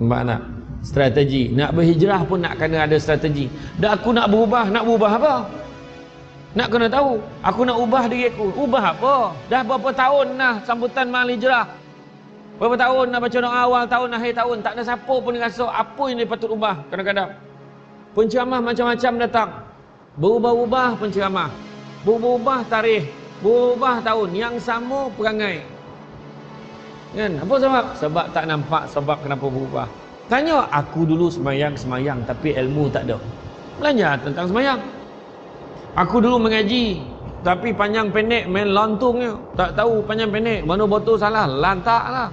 Nampak tak? Strategi. Nak berhijrah pun nak kena ada strategi. Dah aku nak berubah, nak berubah apa? Nak kena tahu. Aku nak ubah diri aku. Ubah apa? Dah berapa tahun dah sambutan mahal hijrah. Berapa tahun nak baca doa awal tahun, akhir tahun. Tak ada siapa pun rasa apa yang dia patut ubah kadang-kadang. Penceramah macam-macam datang. Berubah-ubah penceramah. Berubah-ubah tarikh. Berubah tahun. Yang sama perangai. Kan? Apa sebab? Sebab tak nampak sebab kenapa berubah. Tanya, aku dulu semayang-semayang tapi ilmu tak ada. Belajar tentang semayang. Aku dulu mengaji tapi panjang pendek main lontongnya. Tak tahu panjang pendek. Mana botol salah, lantak lah.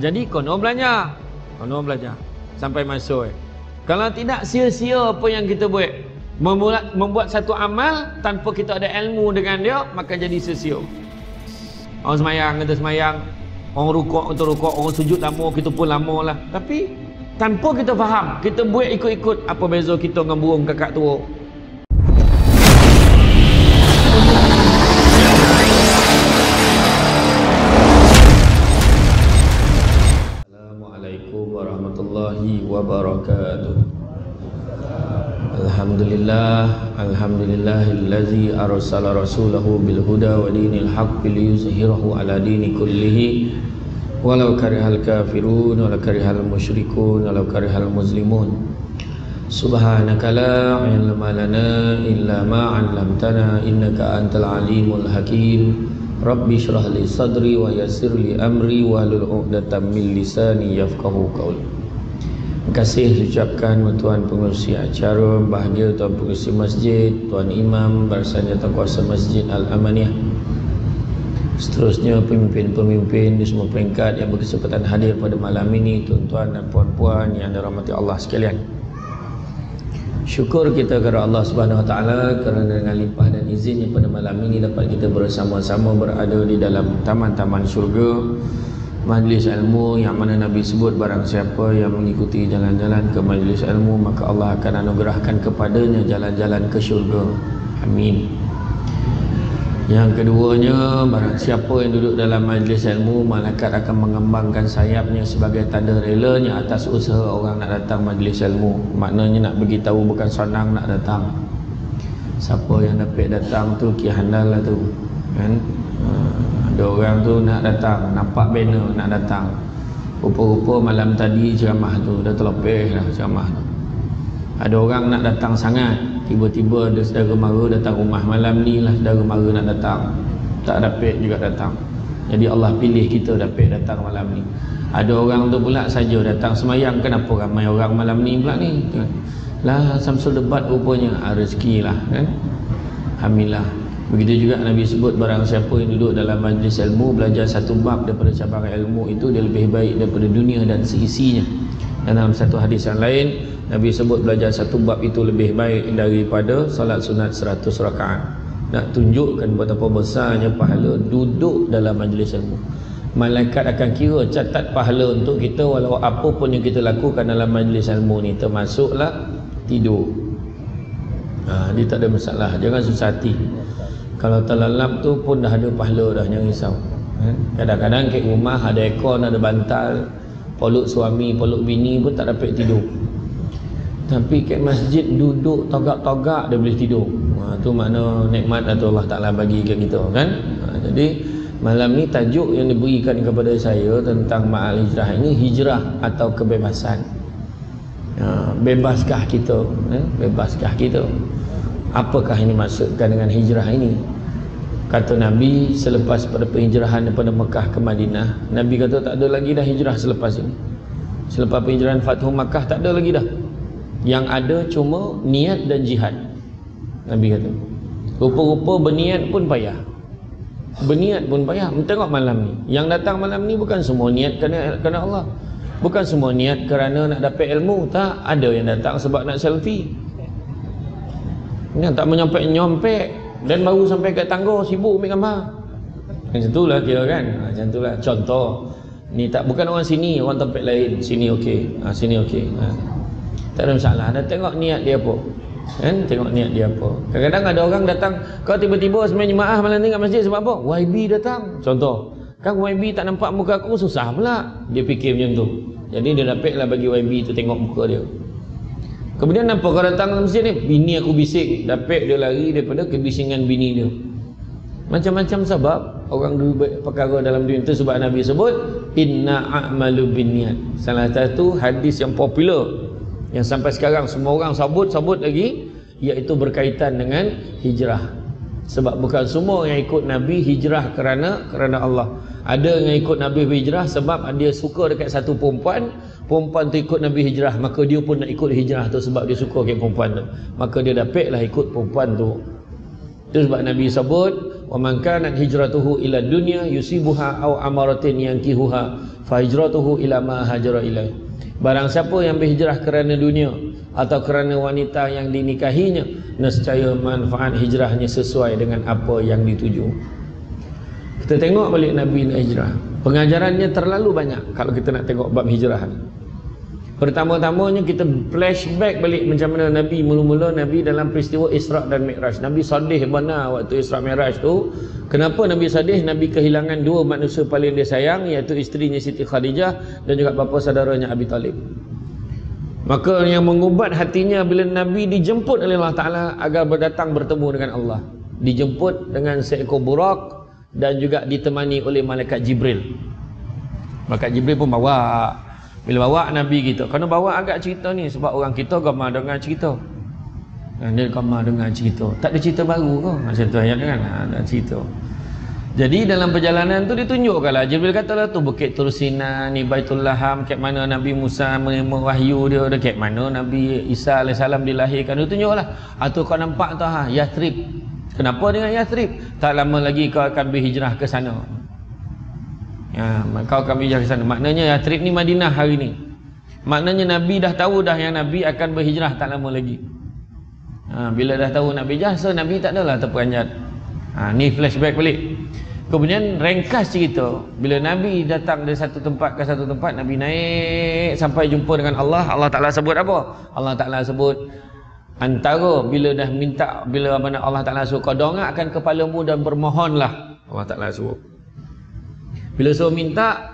Jadi kono belajar. Kono belajar. Sampai masuk. Eh. Kalau tidak sia-sia apa yang kita buat. Membuat, membuat satu amal tanpa kita ada ilmu dengan dia, maka jadi sia-sia. Orang semayang, kata semayang. Orang rukuk untuk rukuk, orang sujud lama, kita pun lama lah. Tapi tanpa kita faham, kita buat ikut-ikut apa beza kita dengan burung kakak tua. Assalamualaikum warahmatullahi wabarakatuh. Alhamdulillah Alhamdulillahillazi arsala rasulahu bil huda wa dinil haqqi liyuzhirahu ala dini kullihi walau karihal kafirun walau karihal musyrikun walau karihal muslimun. Subhanaka la ilma lana illa ma 'allamtana innaka antal alimul hakim. Rabbi shrah li sadri wa yassir li amri wa lul 'uqdatam min lisani yafqahu qawli. Terima kasih diucapkan Tuan Pengurusi Acara Bahagia Tuan Pengurusi Masjid Tuan Imam Barsanya Tuan Kuasa Masjid Al-Amaniyah Seterusnya pemimpin-pemimpin di semua peringkat yang berkesempatan hadir pada malam ini Tuan-tuan dan puan-puan yang dirahmati Allah sekalian. Syukur kita kepada Allah Subhanahu Taala kerana dengan limpah dan izinnya pada malam ini dapat kita bersama-sama berada di dalam taman-taman syurga majlis ilmu yang mana Nabi sebut barang siapa yang mengikuti jalan-jalan ke majlis ilmu maka Allah akan anugerahkan kepadanya jalan-jalan ke syurga. Amin yang keduanya barang siapa yang duduk dalam majlis ilmu malaikat akan mengembangkan sayapnya sebagai tanda relanya atas usaha orang nak datang majlis ilmu. Maknanya nak bagi tahu bukan senang nak datang. Siapa yang dapat datang tu kihandal lah tu kan? Ada orang tu nak datang nampak banner nak datang. Rupa-rupa malam tadi ceramah tu dah terlepih dah ceramah tu. Ada orang nak datang sangat tiba-tiba ada saudara mara datang rumah malam ni lah saudara mara nak datang. Tak dapat juga datang. Jadi Allah pilih kita dapat datang malam ni. Ada orang tu pula saja datang semayang. Kenapa ramai orang malam ni pula ni? Lah Samsul debat rupanya. Ah, rezeki lah kan? Alhamdulillah Begitu juga Nabi sebut barang siapa yang duduk dalam majlis ilmu belajar satu bab daripada cabang ilmu itu dia lebih baik daripada dunia dan seisinya. Dan dalam satu hadis yang lain Nabi sebut belajar satu bab itu lebih baik daripada salat sunat seratus rakaat. Nak tunjukkan betapa besarnya pahala duduk dalam majlis ilmu. Malaikat akan kira catat pahala untuk kita walau apa pun yang kita lakukan dalam majlis ilmu ni termasuklah tidur. Ha, dia tak ada masalah. Jangan susah hati kalau terlelap tu pun dah ada pahala dah jangan risau eh? kadang-kadang kat rumah ada ekor ada bantal peluk suami peluk bini pun tak dapat tidur. Tapi kat masjid duduk togak-togak dia boleh tidur. Ha, tu makna nikmat atau Allah Ta'ala bagi kat kita kan? Ha, jadi malam ni tajuk yang diberikan kepada saya tentang ma'al hijrah ini hijrah atau kebebasan. Ha, bebaskah kita eh? bebaskah kita? Apakah ini maksudkan dengan hijrah ini kata Nabi selepas pada penghijrahan daripada Mekah ke Madinah Nabi kata tak ada lagi dah hijrah selepas ini. Selepas penghijrahan Fathu Makkah tak ada lagi dah. Yang ada cuma niat dan jihad. Nabi kata rupa-rupa berniat pun payah. Berniat pun payah. Tengok malam ni. Yang datang malam ni bukan semua niat kerana, kerana Allah. Bukan semua niat kerana nak dapat ilmu. Tak ada yang datang sebab nak selfie. Yang tak menyompek-nyompek dan baru sampai ke tangga sibuk ambil gambar. Macam itulah kira kan. Ha, macam itulah contoh. Ni tak bukan orang sini, orang tempat lain. Sini okey. Ha, sini okey. Ha. Tak ada masalah. Dah tengok niat dia apa. Kan? Tengok niat dia apa. Kadang-kadang ada orang datang, kau tiba-tiba sebenarnya jemaah malam ni kat masjid sebab apa? YB datang. Contoh. Kan YB tak nampak muka aku susah pula. Dia fikir macam tu. jadi dia dapatlah bagi YB tu tengok muka dia kemudian nampak kau datang ke masjid ni bini aku bising. Dapat dia lari daripada kebisingan bini dia. Macam-macam sebab orang dulu perkara dalam dunia itu sebab Nabi sebut inna a'malu binniat salah satu hadis yang popular yang sampai sekarang semua orang sabut sabut lagi iaitu berkaitan dengan hijrah. Sebab bukan semua yang ikut Nabi hijrah kerana kerana Allah. Ada yang ikut Nabi hijrah sebab dia suka dekat satu perempuan perempuan tu ikut Nabi hijrah maka dia pun nak ikut hijrah tu sebab dia suka dengan perempuan tu. Maka dia dapatlah ikut perempuan tu. Itu sebab Nabi sebut wa man kanat hijratuhu ila dunya yusibuha aw amaratin yankihuha fa hijratuhu ila ma hajara ilai. Barang siapa yang berhijrah kerana dunia atau kerana wanita yang dinikahinya nescaya manfaat hijrahnya sesuai dengan apa yang dituju kita tengok balik Nabi nak hijrah pengajarannya terlalu banyak kalau kita nak tengok bab hijrah ni Pertama-tamanya kita flashback balik macam mana Nabi mula-mula Nabi dalam peristiwa Isra' dan Mi'raj. Nabi sedih benar waktu Isra' Mi'raj tu. Kenapa Nabi sedih? Nabi kehilangan dua manusia paling dia sayang iaitu isterinya Siti Khadijah dan juga bapa saudaranya Abi Talib. Maka yang mengubat hatinya bila Nabi dijemput oleh Allah Ta'ala agar berdatang bertemu dengan Allah. Dijemput dengan seekor burak dan juga ditemani oleh malaikat Jibril. Malaikat Jibril pun bawa. Bila bawa Nabi kita Kena bawa agak cerita ni Sebab orang kita gamar dengan cerita. Dia gamar dengan cerita. Tak ada cerita baru ke? Macam tu ayat kan? Ada cerita. Jadi dalam perjalanan tu ditunjukkan lah Jibril kata lah tu Bukit Tursina ni Baitul Laham Kat mana Nabi Musa menerima wahyu dia Kat mana Nabi Isa AS dilahirkan. Dia tunjuk lah Atau kau nampak tu ha Yathrib Kenapa dengan Yathrib Tak lama lagi kau akan berhijrah ke sana Ya, kau akan berhijrah ke sana. Maknanya ya, trip ni Madinah hari ni. Maknanya Nabi dah tahu dah yang Nabi akan berhijrah tak lama lagi. Ha, bila dah tahu Nabi berhijrah, so Nabi tak adalah terperanjat. Ha, ni flashback balik. Kemudian ringkas cerita. Bila Nabi datang dari satu tempat ke satu tempat, Nabi naik sampai jumpa dengan Allah. Allah Ta'ala sebut apa? Allah Ta'ala sebut antara bila dah minta, bila mana Allah Ta'ala suruh kau dongakkan kepalamu dan bermohonlah. Allah Ta'ala suruh. Bila suruh minta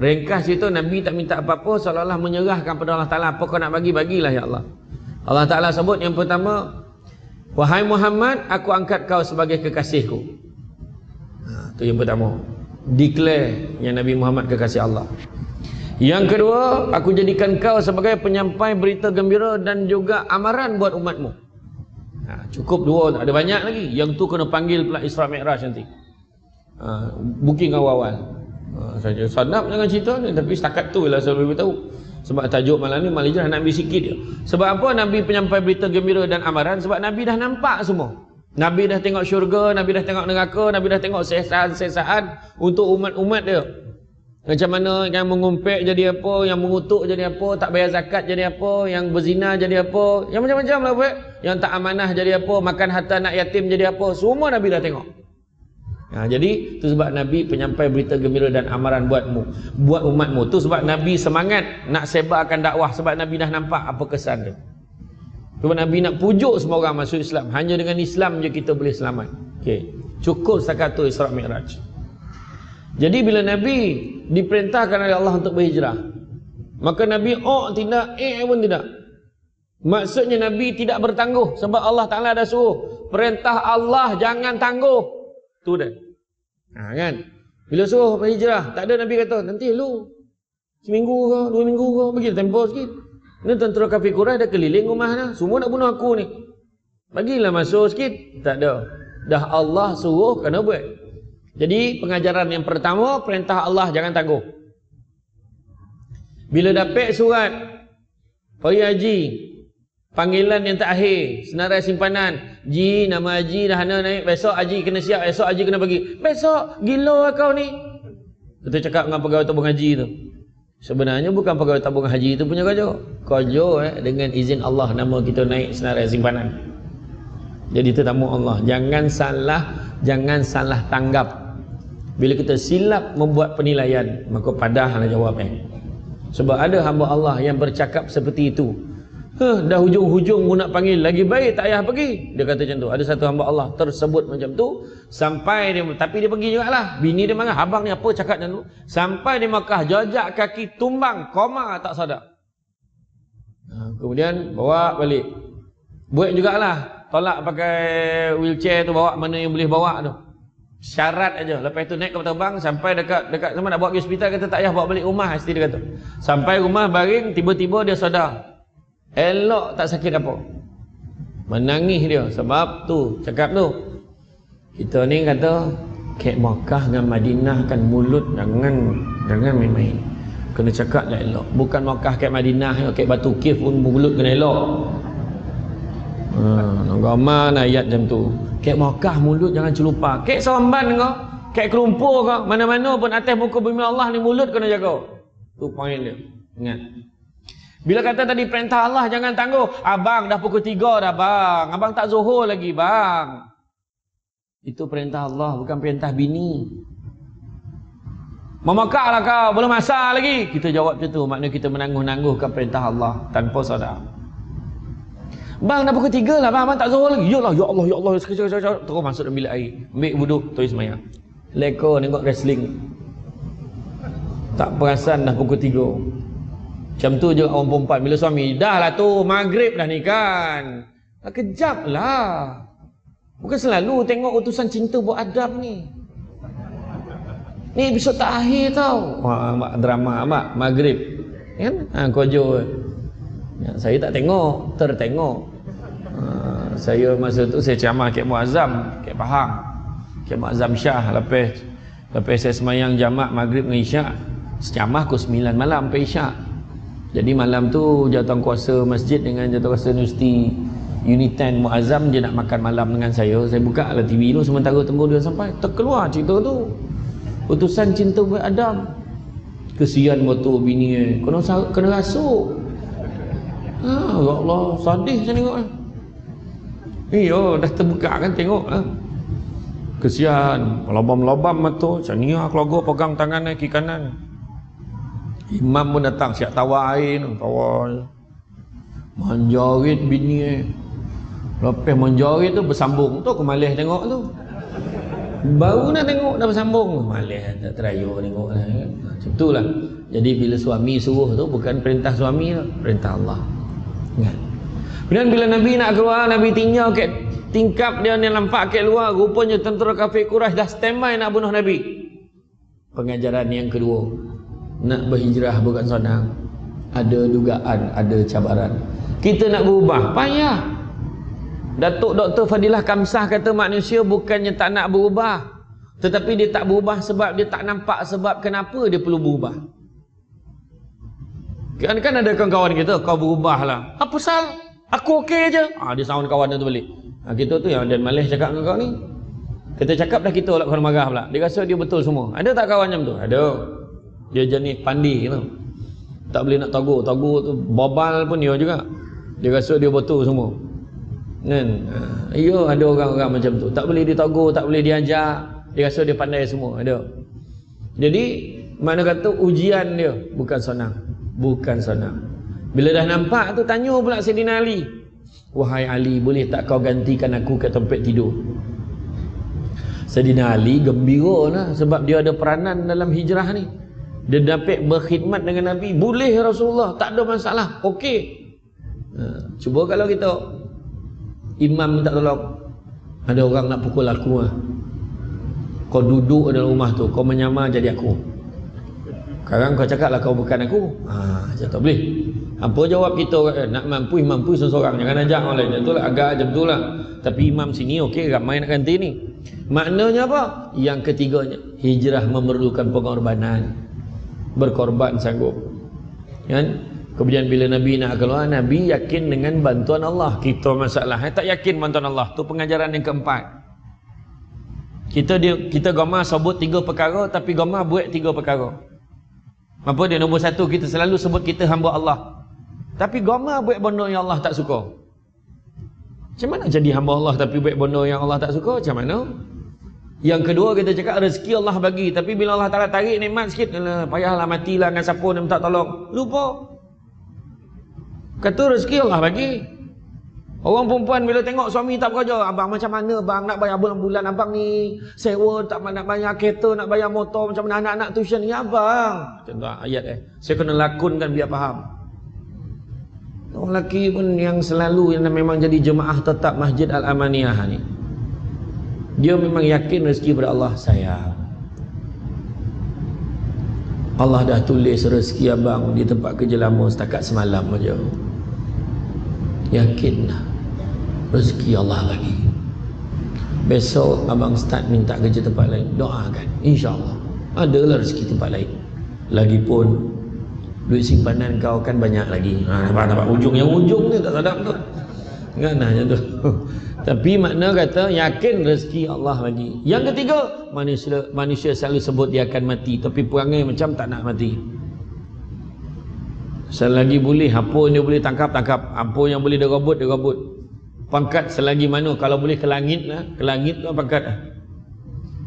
Ringkas itu Nabi tak minta apa-apa Seolah-olah menyerahkan pada Allah Ta'ala. Apa kau nak bagi, bagilah ya Allah. Allah Ta'ala sebut yang pertama Wahai Muhammad Aku angkat kau sebagai kekasihku. Ha, yang pertama. Declare yang Nabi Muhammad kekasih Allah Yang kedua Aku jadikan kau sebagai penyampai berita gembira Dan juga amaran buat umatmu. Ha, Cukup dua Ada banyak lagi. Yang tu kena panggil pula Isra Mi'raj nanti. Ha, Booking awal-awal. Ha, saja. Sanap jangan cerita ni tapi setakat tu lah saya beritahu sebab tajuk malam ni malah nak ambil sikit dia. Sebab apa? Nabi penyampai berita gembira dan amaran? Sebab Nabi dah nampak semua. Nabi dah tengok syurga Nabi dah tengok neraka Nabi dah tengok sesaat-sesaat untuk umat-umat dia macam mana yang mengumpet jadi apa yang mengutuk jadi apa tak bayar zakat jadi apa yang berzina jadi apa yang macam-macam lah buat yang tak amanah jadi apa makan harta anak yatim jadi apa semua Nabi dah tengok Ha, jadi tu sebab Nabi penyampai berita gembira dan amaran buatmu, buat umatmu. Tu sebab Nabi semangat nak sebarkan dakwah sebab Nabi dah nampak apa kesan dia. Sebab Nabi nak pujuk semua orang masuk Islam. Hanya dengan Islam je kita boleh selamat. Okey. Cukup setakat tu Isra Mi'raj. Jadi bila Nabi diperintahkan oleh Allah untuk berhijrah, maka Nabi oh tidak, eh pun tidak. Maksudnya Nabi tidak bertangguh sebab Allah Taala dah suruh perintah Allah jangan tangguh. Tu dah. Ha, kan? Bila suruh berhijrah, tak ada Nabi kata, nanti lu seminggu ke, dua minggu ke, bagi tempoh sikit. Ini tentera kafir Quraisy dah keliling rumah dah. Semua nak bunuh aku ni. Bagilah masuk sikit. Tak ada. Dah Allah suruh kena buat. Jadi pengajaran yang pertama, perintah Allah jangan tangguh. Bila dapat surat, pergi haji, Panggilan yang terakhir Senarai simpanan Ji nama Haji dah hana naik Besok Haji kena siap Besok Haji kena bagi Besok gila lah kau ni. Kita cakap dengan pegawai tabung haji tu. Sebenarnya bukan pegawai tabung haji tu punya kerja. Kerja eh, dengan izin Allah Nama kita naik senarai simpanan. Jadi tetamu Allah Jangan salah Jangan salah tanggap Bila kita silap membuat penilaian Maka padahlah jawabnya Sebab ada hamba Allah yang bercakap seperti itu Huh, dah hujung-hujung mu nak panggil lagi baik tak payah pergi. Dia kata macam tu. Ada satu hamba Allah tersebut macam tu sampai dia tapi dia pergi jugalah. Bini dia marah, abang ni apa cakap macam tu? Sampai di Makkah jajak kaki tumbang, koma tak sadar. Ha, kemudian bawa balik. Buat jugalah. Tolak pakai wheelchair tu bawa mana yang boleh bawa tu. Syarat aja. Lepas tu naik kapal terbang sampai dekat dekat sama nak bawa pergi hospital kata tak payah bawa balik rumah isteri dia kata. Sampai rumah baring tiba-tiba dia sadar. Elok tak sakit apa. Menangis dia sebab tu cakap tu. Kita ni kata kek Makkah dengan Madinah kan mulut jangan jangan main-main. Kena cakap lah elok. Bukan Makkah kek Madinah kek Batu Kif pun mulut kena elok. Ha, agama ayat macam tu. Kek Makkah mulut jangan celupa. Kek Salamban kau, kek kelumpur kau, mana-mana pun atas muka bumi Allah ni mulut kena jaga. Tu poin dia. Ingat. Bila kata tadi perintah Allah jangan tangguh. Abang dah pukul tiga dah bang. Abang tak zuhur lagi bang. Itu perintah Allah bukan perintah bini. Memakak lah kau. Belum masa lagi. Kita jawab macam tu. Maknanya kita menangguh-nangguhkan perintah Allah. Tanpa sadar. Bang dah pukul tiga lah bang. Abang tak zuhur lagi. Ya Allah, ya Allah, ya Allah. Terus masuk dalam bilik air. Ambil wuduk. Tulis semayang. Leko tengok wrestling. Tak perasan dah pukul tiga. Macam tu je orang perempuan bila suami dah lah tu maghrib dah ni kan. Kejap lah. Bukan selalu tengok utusan cinta buat adab ni. Ni episod terakhir tau. Wah, drama mak maghrib. Kan? Ha, kojo. Ya, saya tak tengok, tertengok. Saya masa tu saya ceramah Kek Muazzam, Kek Pahang. Kek Muazzam Syah lepas lepas saya semayang jamak maghrib dengan isyak. Ceramah ke 9 malam sampai isyak. Jadi malam tu jatuh kuasa masjid dengan jatuh kuasa universiti Unitan Muazzam dia nak makan malam dengan saya. Saya buka lah TV tu sementara tunggu dia sampai. Terkeluar cerita tu. Utusan cinta buat Adam. Kesian motor bini eh. Kena, kena rasuk. Ha, ya Allah. Sadih saya tengok. Eh. Iya, dah terbuka kan tengok. Ha. Kesian. Lobam-lobam motor. Macam ni lah keluarga pegang tangan kiri kanan. Imam pun datang siap tawar air tawar. Menjorit bini eh. Lepas menjorit tu bersambung. Tu aku malih tengok tu. Baru nak tengok dah bersambung. Malih tak terayu tengok lah. Macam tu lah. Jadi bila suami suruh tu bukan perintah suami tu. Perintah Allah. Ingat. Kemudian bila Nabi nak keluar, Nabi tinggal kat tingkap dia ni nampak kat luar. Rupanya tentera kafir Quraisy dah standby nak bunuh Nabi. Pengajaran yang kedua nak berhijrah bukan senang ada dugaan ada cabaran kita nak berubah payah Datuk Dr. Fadilah Kamsah kata manusia bukannya tak nak berubah tetapi dia tak berubah sebab dia tak nampak sebab kenapa dia perlu berubah kan, kan ada kawan-kawan kita kau berubah lah apa sal aku okey je. Ah, dia sound kawan tu balik. Ha, kita tu yang Dan Malih cakap dengan kau ni. Kita cakap dah kita lah kawan marah pula. Dia rasa dia betul semua. Ada tak kawan macam tu? Ada. Dia jenis pandi tu tak boleh nak tagur tagur tu babal pun dia juga. Dia rasa dia betul semua. Kan? Ya ada orang-orang macam tu. Tak boleh ditagur tak boleh diajak. Dia rasa dia pandai semua. Ada. Jadi mana kata ujian dia bukan senang bukan senang bila dah nampak tu tanya pula Sayyidina Ali. Wahai Ali boleh tak kau gantikan aku ke tempat tidur? Sayyidina Ali gembira lah sebab dia ada peranan dalam hijrah ni. Dia dapat berkhidmat dengan Nabi. Boleh Rasulullah tak ada masalah. Okey. Ha, cuba kalau kita imam minta tolong. Ada orang nak pukul aku lah. kau duduk dalam rumah tu kau menyamar jadi aku sekarang kau cakap lah kau bukan aku. Ha, macam tak boleh? Apa jawab kita eh, nak mampu mampu seseorang. Jangan ajak orang lain. Tu lah agak macam tu lah. Tapi imam sini okey ramai nak ganti ni. Maknanya apa? Yang ketiganya hijrah memerlukan pengorbanan. Berkorban sanggup. Kan? Kemudian bila Nabi nak keluar Nabi yakin dengan bantuan Allah. Kita masalah. Tak yakin bantuan Allah. Tu pengajaran yang keempat. Kita dia kita gama sebut tiga perkara tapi gama buat tiga perkara apa dia nombor satu kita selalu sebut kita hamba Allah tapi gama buat benda yang Allah tak suka macam mana jadi hamba Allah tapi buat benda yang Allah tak suka macam mana yang kedua kita cakap rezeki Allah bagi tapi bila Allah Taala tarik nikmat sikit payahlah matilah dengan siapa nak minta tolong. Lupa. Kata rezeki Allah bagi. Orang perempuan bila tengok suami tak bekerja, abang macam mana bang nak bayar bulan-bulan abang ni? Sewa tak nak bayar kereta, nak bayar motor, macam mana anak-anak tuition ni abang? Contoh ayat eh. Saya kena lakonkan biar faham. Orang lelaki pun yang selalu yang memang jadi jemaah tetap Masjid Al-Amaniyah ni. Dia memang yakin rezeki pada Allah saya. Allah dah tulis rezeki abang di tempat kerja lama setakat semalam aja. Yakinlah rezeki Allah lagi. Besok abang start minta kerja tempat lain doakan. insyaAllah. Adalah rezeki tempat lain. Lagipun duit simpanan kau kan banyak lagi. Ha, nampak, nampak? Ujung yang ujung ni tak sadap tu. Kan hanya tu. Tapi makna kata yakin rezeki Allah lagi. Yang ketiga manusia manusia selalu sebut dia akan mati. Tapi perangai macam tak nak mati. Selagi boleh, apa yang boleh tangkap, tangkap. Apa yang boleh dia robot, dia robot pangkat selagi mana kalau boleh ke langit lah ke langit tu pangkat lah.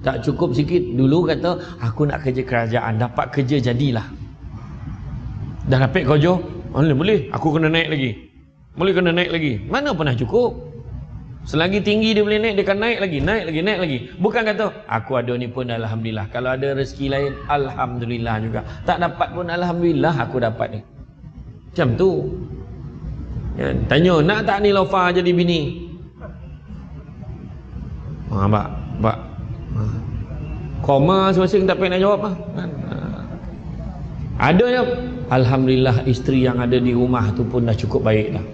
Tak cukup sikit. Dulu kata aku nak kerja kerajaan dapat kerja jadilah. Dah dapat kerja boleh boleh. Aku kena naik lagi. Boleh kena naik lagi. Mana pernah cukup. Selagi tinggi dia boleh naik dia akan naik lagi naik lagi naik lagi. Bukan kata aku ada ni pun Alhamdulillah. Kalau ada rezeki lain Alhamdulillah juga. Tak dapat pun Alhamdulillah aku dapat ni. Macam tu Ya, tanya nak tak ni Lofa jadi bini? Ha, pak, pak. Ha. Koma masing-masing tak nak jawab lah. Kan? Ha. Ada yang Alhamdulillah isteri yang ada di rumah tu pun dah cukup baik dah.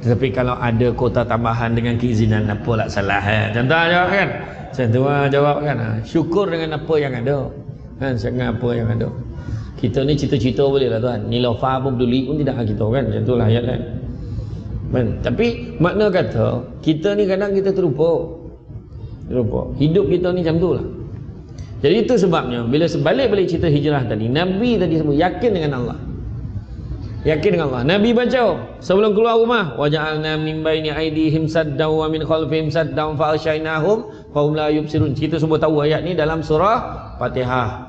Tetapi kalau ada kota tambahan dengan keizinan apa lah salah eh? Contoh jawab kan? Contoh jawab kan? Ha. Syukur dengan apa yang ada. Kan? Dengan apa yang ada. Kita ni cita-cita boleh lah tuan. Ni lofa pun peduli pun tidak kita kan? Macam tu lah ayat kan? Men, tapi makna kata kita ni kadang kita terlupa. Terlupa. Hidup kita ni macam tu lah. Jadi itu sebabnya bila sebalik-balik cerita hijrah tadi, Nabi tadi semua yakin dengan Allah. Yakin dengan Allah. Nabi baca sebelum keluar rumah, waja'alna min baini aydihim saddan wa min khalfihim saddan fa ashaynahum fa hum la yubsirun. Kita semua tahu ayat ni dalam surah Fatihah.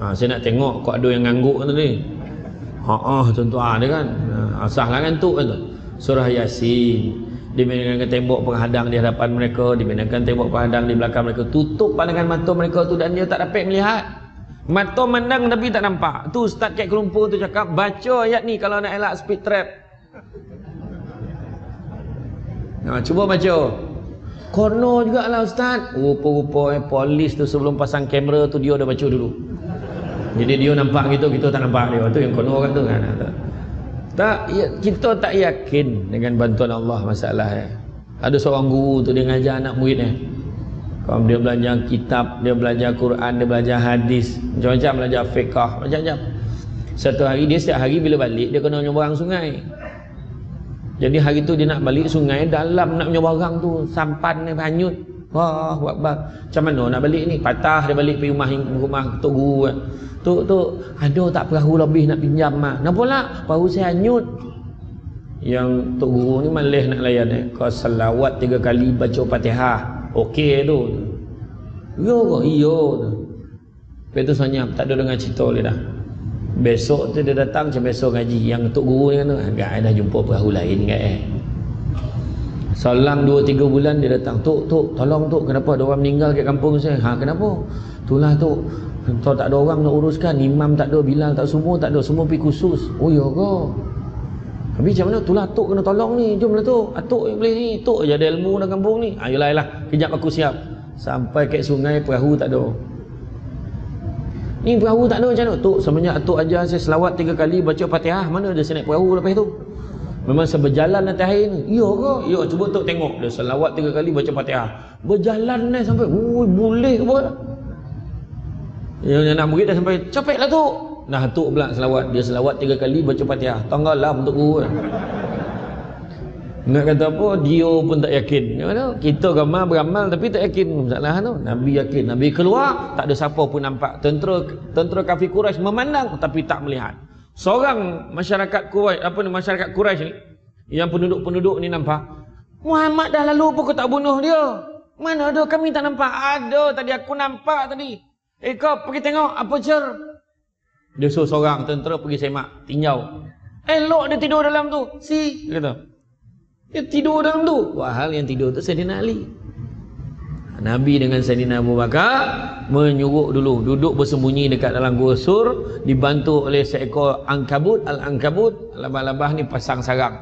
Ha, saya nak tengok kok ada yang ngangguk tadi. Ha ah tuan-tuan dia kan. Ha, asah lah ngantuk kan tu. Surah Yasin. Dimainkan tembok penghadang di hadapan mereka, dimainkan tembok penghadang di belakang mereka. Tutup pandangan mata mereka tu dan dia tak dapat melihat. Mata mandang tapi tak nampak. Tu Ustaz Kek Kelumpur tu cakap, baca ayat ni kalau nak elak speed trap. Ha, cuba baca. Kono jugalah Ustaz. Rupa-rupa eh, polis tu sebelum pasang kamera tu dia dah baca dulu. Jadi dia nampak gitu, kita tak nampak dia. Itu yang kono orang tu kan. Tak, ya, kita tak yakin dengan bantuan Allah masalah eh. Ada seorang guru tu dia ngajar anak murid eh. Kalau dia belajar kitab, dia belajar Quran, dia belajar hadis, macam-macam belajar fiqah, macam-macam. Satu hari dia setiap hari bila balik dia kena nyeberang sungai. Jadi hari tu dia nak balik sungai dalam nak nyeberang tu sampan ni hanyut. Wah, buat Macam mana nak balik ni? Patah dia balik pergi rumah rumah tok guru. Eh. Tok tok, ada tak perahu lebih nak pinjam mah? Kenapa lah? Perahu saya hanyut. Yang tok guru ni malih nak layan eh. Kau selawat tiga kali baca Fatihah. Okey tu. Yo iyo tu. Lepas tu senyap, tak ada dengan cerita dia dah. Besok tu dia datang macam besok ngaji. Yang tok guru ni kan tu, agak dah jumpa perahu lain kan eh. Salang 2 3 bulan dia datang. Tok, tok, tolong tok, kenapa ada orang meninggal kat kampung saya? Ha, kenapa? Itulah tok, kalau tak ada orang nak uruskan, imam tak ada, bilal tak semua tak ada, semua pergi khusus. Oh ya ke? Habis macam mana? Itulah Atuk kena tolong ni. Jomlah tu. Atuk yang boleh ni. Atuk je ada ilmu dalam kampung ni. Ayolah, ah, ayolah. Kejap aku siap. Sampai ke sungai, perahu tak ada. Ni perahu tak ada macam mana? Tok, semenjak Atuk ajar saya selawat tiga kali baca fatihah. Mana ada saya naik perahu lepas tu? Memang seberjalan atas air ni. Ya ke? Ya, cuba Tok tengok. Dia selawat tiga kali baca fatihah. Berjalan ni sampai. Ui, boleh ke yang anak murid dah sampai capeklah tu. Nah tu pula selawat. Dia selawat tiga kali baca Fatihah. Tanggalah untuk guru. Nak kata apa? Dia pun tak yakin. Kita ramai beramal tapi tak yakin masalah tu. Nabi yakin. Nabi keluar tak ada siapa pun nampak. Tentera tentera kafir Quraisy memandang tapi tak melihat. Seorang masyarakat Quraisy apa ni masyarakat Quraisy ni yang penduduk-penduduk ni nampak Muhammad dah lalu apa kau tak bunuh dia? Mana ada kami tak nampak? Ada tadi aku nampak tadi. Eh kau pergi tengok apa cer. Dia suruh seorang tentera pergi semak tinjau. Elok dia tidur dalam tu. Si, kata. Dia tidur dalam tu. Wahal yang tidur tu Sayyidina Ali. Nabi dengan Sayyidina Abu Bakar menyuruh dulu duduk bersembunyi dekat dalam gua sur dibantu oleh seekor angkabut al-angkabut. Labah-labah ni pasang sarang.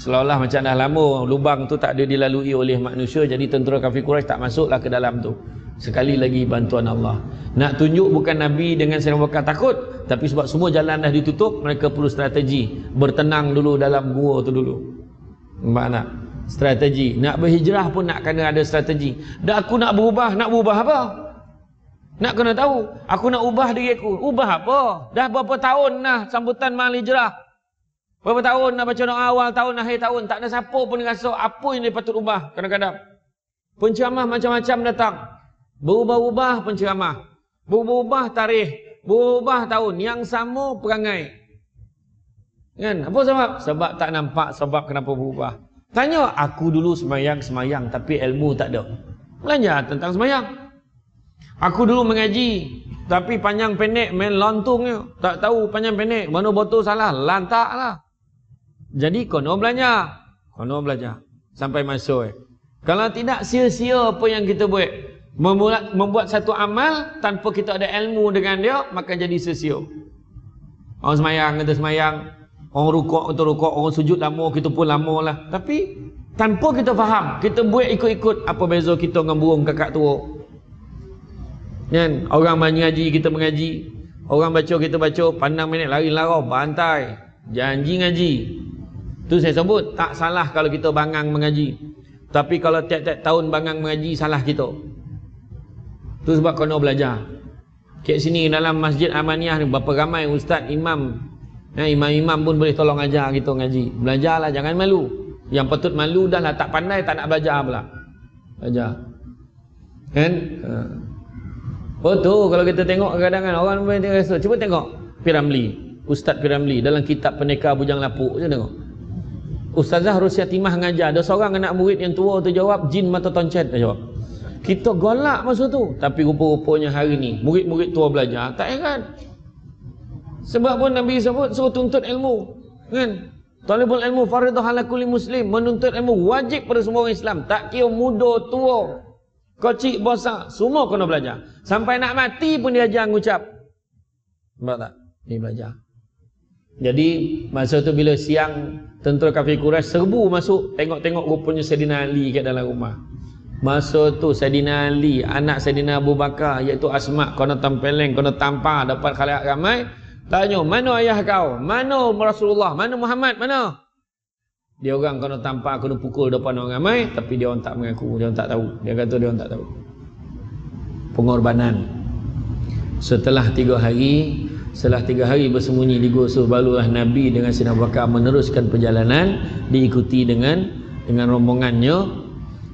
Seolah-olah macam dah lama lubang tu tak ada dilalui oleh manusia jadi tentera kafir Quraisy tak masuklah ke dalam tu. Sekali lagi bantuan Allah. Nak tunjuk bukan Nabi dengan Sayyidina Abu Bakar takut tapi sebab semua jalan dah ditutup mereka perlu strategi. Bertenang dulu dalam gua tu dulu. Mana strategi. Nak berhijrah pun nak kena ada strategi. Dah aku nak berubah nak berubah apa? Nak kena tahu? Aku nak ubah diri aku. Ubah apa? Dah berapa tahun dah sambutan mal hijrah? Berapa tahun nak baca doa awal tahun akhir tahun? Tak ada siapa pun rasa apa yang dia patut ubah kadang-kadang. Penceramah macam-macam datang. Berubah-ubah penceramah. Berubah-ubah tarikh. Berubah tahun. Yang sama perangai. Kan? Apa sebab? Sebab tak nampak sebab kenapa berubah Tanya aku dulu semayang-semayang tapi ilmu tak ada. Belajar tentang semayang. Aku dulu mengaji tapi panjang pendek main lontongnya. Tak tahu panjang pendek mana botol salah lantaklah. Jadi kono belajar. Kono belajar sampai masuk. Eh. Kalau tidak sia-sia apa yang kita buat. Membuat, membuat satu amal tanpa kita ada ilmu dengan dia maka jadi sia-sia. Orang semayang kata semayang Orang rukuk kita rukuk, orang sujud lama, kita pun lama lah. Tapi tanpa kita faham, kita buat ikut-ikut apa beza kita dengan burung kakak tua. Kan? Orang mengaji, kita mengaji. Orang baca, kita baca, pandang minit, lari larau, bantai. Janji ngaji. Tu saya sebut, tak salah kalau kita bangang mengaji. Tapi kalau tiap-tiap tahun bangang mengaji, salah kita. Tu sebab kena belajar. Kat sini dalam Masjid Amaniyah ni, berapa ramai ustaz, imam, Ya, imam-imam pun boleh tolong ajar kita ngaji. Belajarlah, jangan malu. Yang patut malu dah lah, tak pandai, tak nak belajar pula. Belajar. Kan? Ha. Oh tu, kalau kita tengok kadang-kadang orang boleh rasa. Cuba tengok Piramli. Ustaz Piramli dalam kitab Peneka Bujang Lapuk. Cuba tengok. Ustazah Rusia Timah ngajar. Ada seorang anak murid yang tua tu jawab, jin mata toncet. Dia jawab. Kita golak masa tu. Tapi rupa-rupanya hari ni, murid-murid tua belajar. Tak heran. Sebab pun Nabi sebut suruh tuntut ilmu. Kan? Talibul ilmu faridah ala kulli muslim. Menuntut ilmu wajib pada semua orang Islam. Tak kira muda, tua, kecil, besar. Semua kena belajar. Sampai nak mati pun dia ajar ngucap. Nampak tak? Ni belajar. Jadi masa tu bila siang tentera kafir Quraisy serbu masuk tengok-tengok rupanya Saidina Ali kat dalam rumah. Masa tu Saidina Ali, anak Saidina Abu Bakar iaitu Asma kena tampeleng, kena tampar dapat khalayak ramai. Tanya, mana ayah kau? Mana Rasulullah? Mana Muhammad? Mana? Dia orang kena tampak, kena pukul depan orang ramai. Tapi dia orang tak mengaku. Dia orang tak tahu. Dia kata dia orang tak tahu. Pengorbanan. Setelah tiga hari, setelah tiga hari bersembunyi di Gua barulah Nabi dengan Sina Bakar meneruskan perjalanan. Diikuti dengan dengan rombongannya.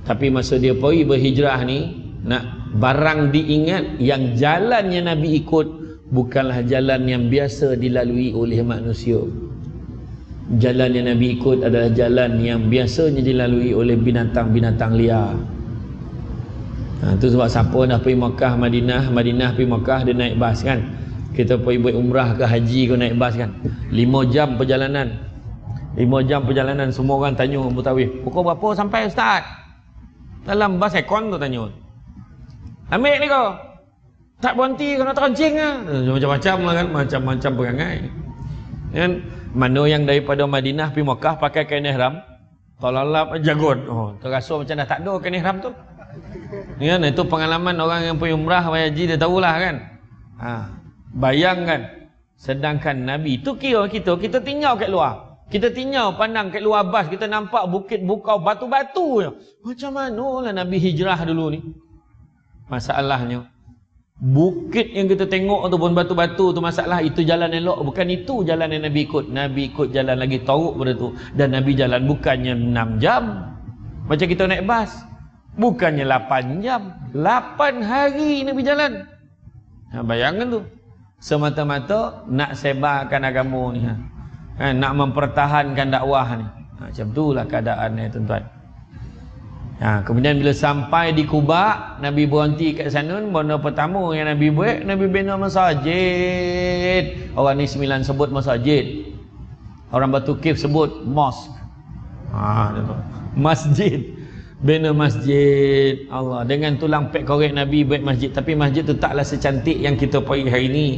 Tapi masa dia pergi berhijrah ni, nak barang diingat yang jalannya Nabi ikut bukanlah jalan yang biasa dilalui oleh manusia. Jalan yang Nabi ikut adalah jalan yang biasanya dilalui oleh binatang-binatang liar. Ha, itu sebab siapa dah pergi Makkah, Madinah Madinah pergi Makkah, dia naik bas kan? Kita pergi buat umrah ke haji ke naik bas kan? 5 jam perjalanan. 5 jam perjalanan semua orang tanya Mutawif pukul berapa sampai Ustaz? Dalam bas ekon tu tanya. Ambil ni kau tak berhenti kena terkencing lah. Macam-macam lah kan. Macam-macam perangai. Kan? Mana yang daripada Madinah pergi Mekah pakai kain ihram. Talalap jagot. Oh, terasa macam dah tak ada kain ihram tu. Kan? Itu pengalaman orang yang pergi umrah haji dia tahulah kan. Ha. Bayangkan. Sedangkan Nabi itu kira kita. Kita tinggal kat luar. Kita tinggal pandang kat luar bas. Kita nampak bukit bukau batu-batu. Macam mana lah Nabi hijrah dulu ni. Masalahnya bukit yang kita tengok ataupun batu-batu tu masalah itu jalan elok. Bukan itu jalan yang Nabi ikut. Nabi ikut jalan lagi tauk pada tu. Dan Nabi jalan bukannya 6 jam. Macam kita naik bas. Bukannya 8 jam. 8 hari Nabi jalan. Ha, bayangkan tu. Semata-mata nak sebarkan agama ni ha. Ha, nak mempertahankan dakwah ni. Ha, macam itulah keadaan ni tuan-tuan Ha, kemudian bila sampai di Kuba, Nabi berhenti kat sana, benda pertama yang Nabi buat, Nabi bina masjid. Orang ni sembilan sebut masjid. Orang Batu Kif sebut mosque. Ha, masjid. Bina masjid Allah dengan tulang pek korek Nabi buat masjid tapi masjid tu taklah secantik yang kita pergi hari ni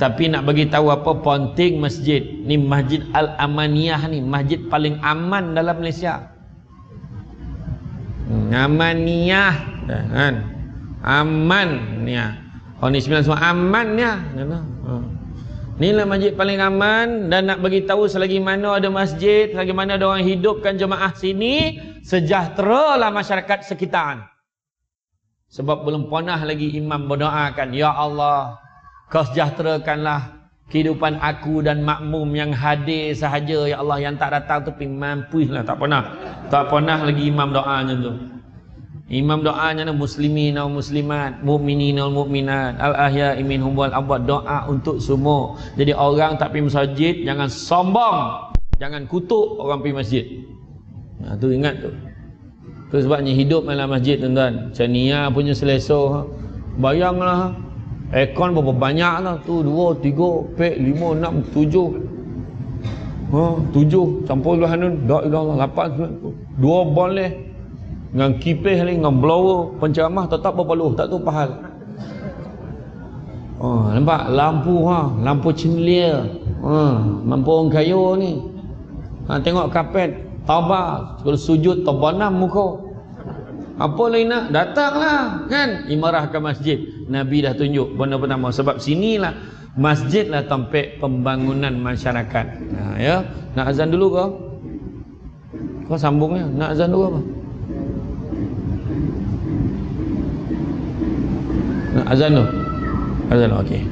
tapi nak bagi tahu apa penting masjid ni masjid Al-Amaniyah ni masjid paling aman dalam Malaysia Amaniyah. Kan? Aman ni oh ni sembilan semua aman ni Inilah masjid paling aman dan nak bagi tahu selagi mana ada masjid, selagi mana ada orang hidupkan jemaah sini, sejahteralah masyarakat sekitar. Sebab belum pernah lagi imam berdoakan, Ya Allah, kau sejahterakanlah kehidupan aku dan makmum yang hadir sahaja, Ya Allah, yang tak datang tapi mampulah, tak pernah. Tak pernah lagi imam doanya tu. Imam doanya ni muslimin atau muslimat, mukminin atau mukminat, al ahya imin wal abad doa untuk semua. Jadi orang tak pergi masjid jangan sombong, jangan kutuk orang pergi masjid. Nah, tu ingat tu. Tu sebabnya hidup dalam masjid tuan-tuan. Cania punya selesa. Bayanglah Ekon berapa banyak lah tu Dua, tiga, pek, lima, enam, tujuh ha, Tujuh Campur dua hanun Tak ilah Lapan Dua boleh dengan kipih ni dengan blower penceramah tetap berpeluh. Tak tu pahal. Oh, nampak? Lampu ha lampu cendelia ha lampu orang kayu ni. Ha, tengok kapet tabah kalau sujud terbenam muka. Apa lagi nak? Datanglah kan? Imarah ke masjid. Nabi dah tunjuk benda pertama. Sebab sinilah masjidlah tempat pembangunan masyarakat. Ha, ya? Nak azan dulu ke kau sambungnya? Nak azan dulu apa azan tu? Azan okey.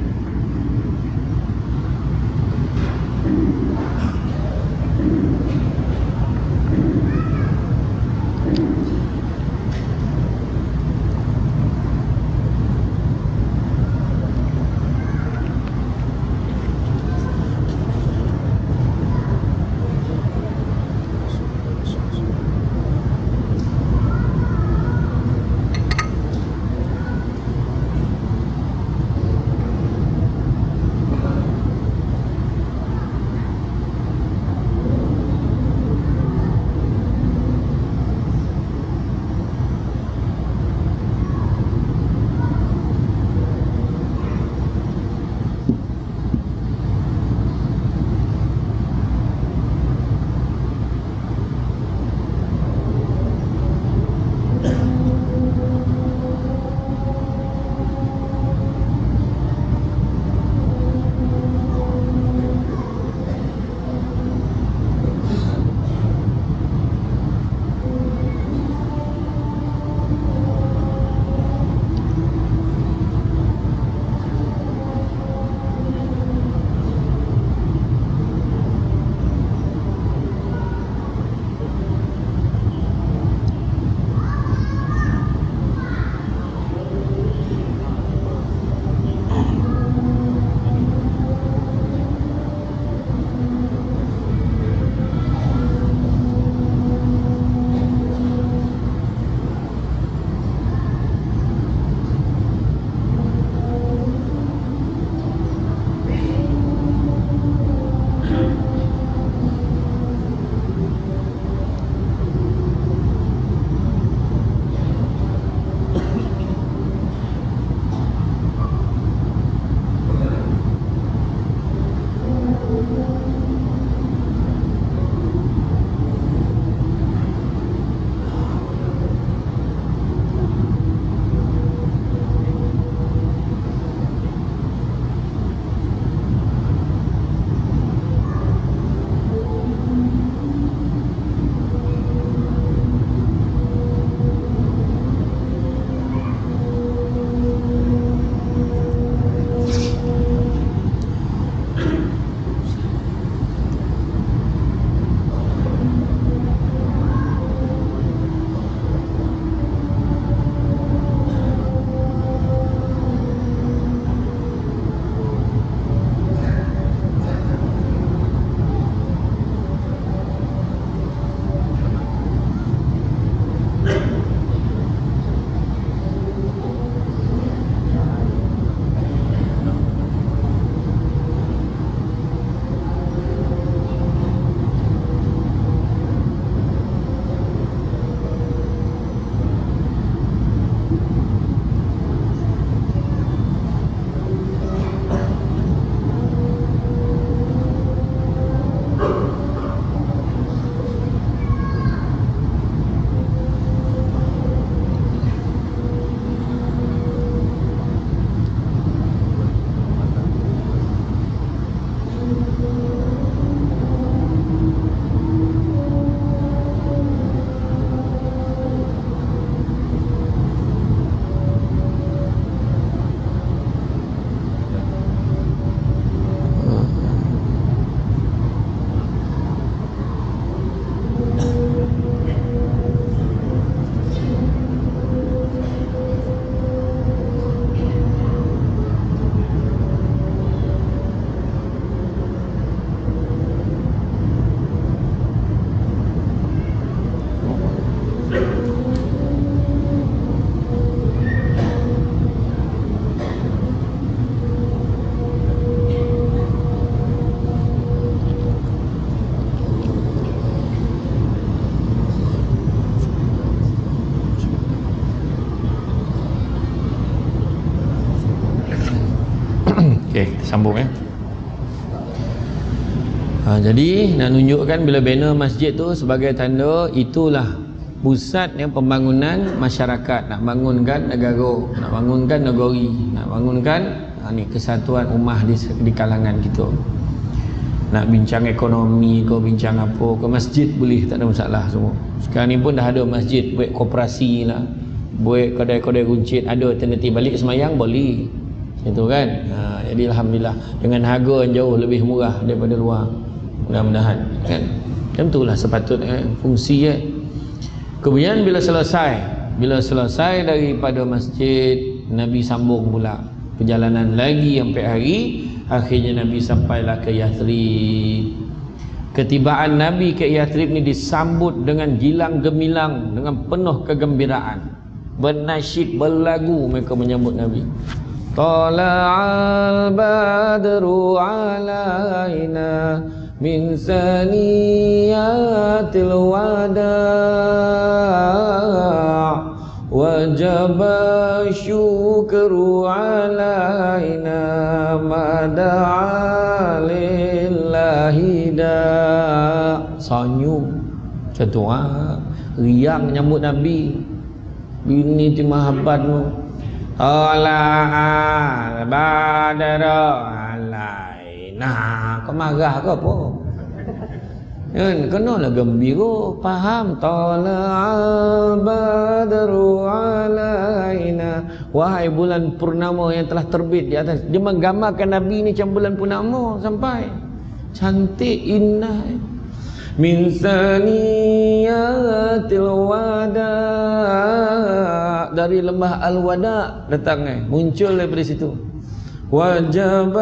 Sambung ya. Ha, jadi nak tunjukkan bila banner masjid tu sebagai tanda itulah pusat yang pembangunan masyarakat nak bangunkan negara, nak bangunkan negeri, nak bangunkan ha, ni kesatuan ummah di, di kalangan kita. Nak bincang ekonomi ke bincang apa ke masjid boleh tak ada masalah semua. Sekarang ni pun dah ada masjid buat koperasi lah. Buat kedai-kedai runcit ada alternatif balik semayang boleh itu kan? Ha, jadi Alhamdulillah dengan harga yang jauh lebih murah daripada luar. Mudah-mudahan kan? Macam itulah sepatutnya fungsi ya. kemudian bila selesai bila selesai daripada masjid Nabi sambung pula perjalanan lagi sampai hari akhirnya Nabi sampailah ke Yathrib. Ketibaan Nabi ke Yathrib ni disambut dengan gilang gemilang dengan penuh kegembiraan. Bernasyid berlagu mereka menyambut Nabi طلع البدر علينا من ثنيات الوداع وجب الشكر علينا ما دعا لله داع senyum macam tu ha? riang menyambut Nabi bini tu Tala'al badara alaina Kau marah ke apa? Kan kena lah gembira. Faham Tala'al badaru alaina Wahai bulan purnama yang telah terbit di atas. Dia menggambarkan Nabi ni macam bulan purnama Sampai. Cantik indah min saniyatil wada. Dari lembah al-wada datang eh. Muncul daripada situ. Wajib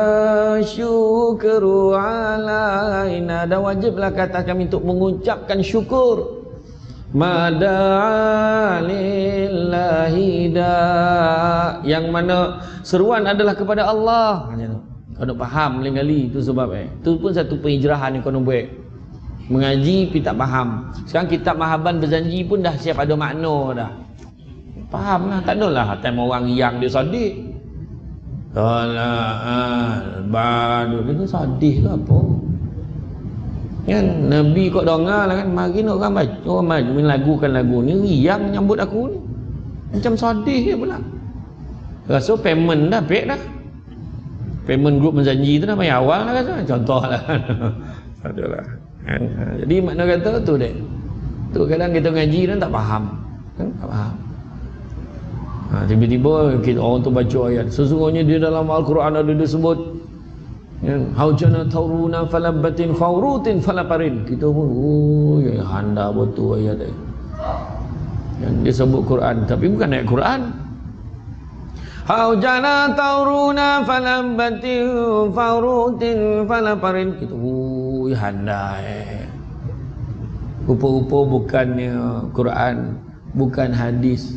syukru alaina. Dan wajiblah kata kami untuk mengucapkan syukur. Madalillahi da. Yang mana seruan adalah kepada Allah. Kau nak faham lain kali itu sebab eh. Itu pun satu penghijrahan yang kau nak buat mengaji tapi tak faham. Sekarang kitab mahaban berjanji pun dah siap ada makna dah. Faham lah tak adalah. Time orang yang dia sadik Tala'al badu. Dia sadih ke apa? Kan Nabi kok dengar lah kan Mari nak orang baca. Orang melagukan lagu ni Riang nyambut aku ni. Macam sadih je pula. Rasa payment dah Pek dah. Payment group menjanji tu dah Main awal lah rasa. Contoh lah. Adalah kan? Jadi makna kata tu dek. Tu kadang kita ngaji dan tak faham. Kan? tak faham. Ha, tiba-tiba kita, orang tu baca ayat. Sesungguhnya di dalam Al-Quran ada disebut kan? haujana tauruna falabatin faurutin falaparin. Kita pun oh ya handa betul ayat ni yang disebut Quran tapi bukan ayat Quran. Haujana tauruna falabatin faurutin falaparin. Kita oh handai. Rupa-rupa bukannya Quran bukan hadis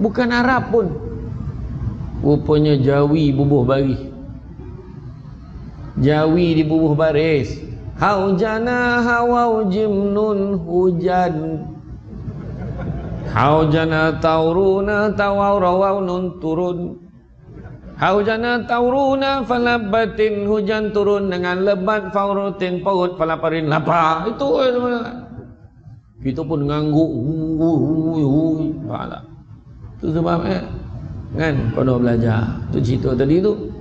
bukan Arab pun. Rupanya Jawi bubuh baris Jawi di bubuh baris haujana hawau jimnun hujan. Haujana tauruna tawau rawau nun turun Haujana tauruna falabatin hujan turun dengan lebat faurutin paut falaparin lapar. Itu kita pun nganggu hui hui bala. Itu sebab eh kan kau belajar. Tu cerita tadi tu.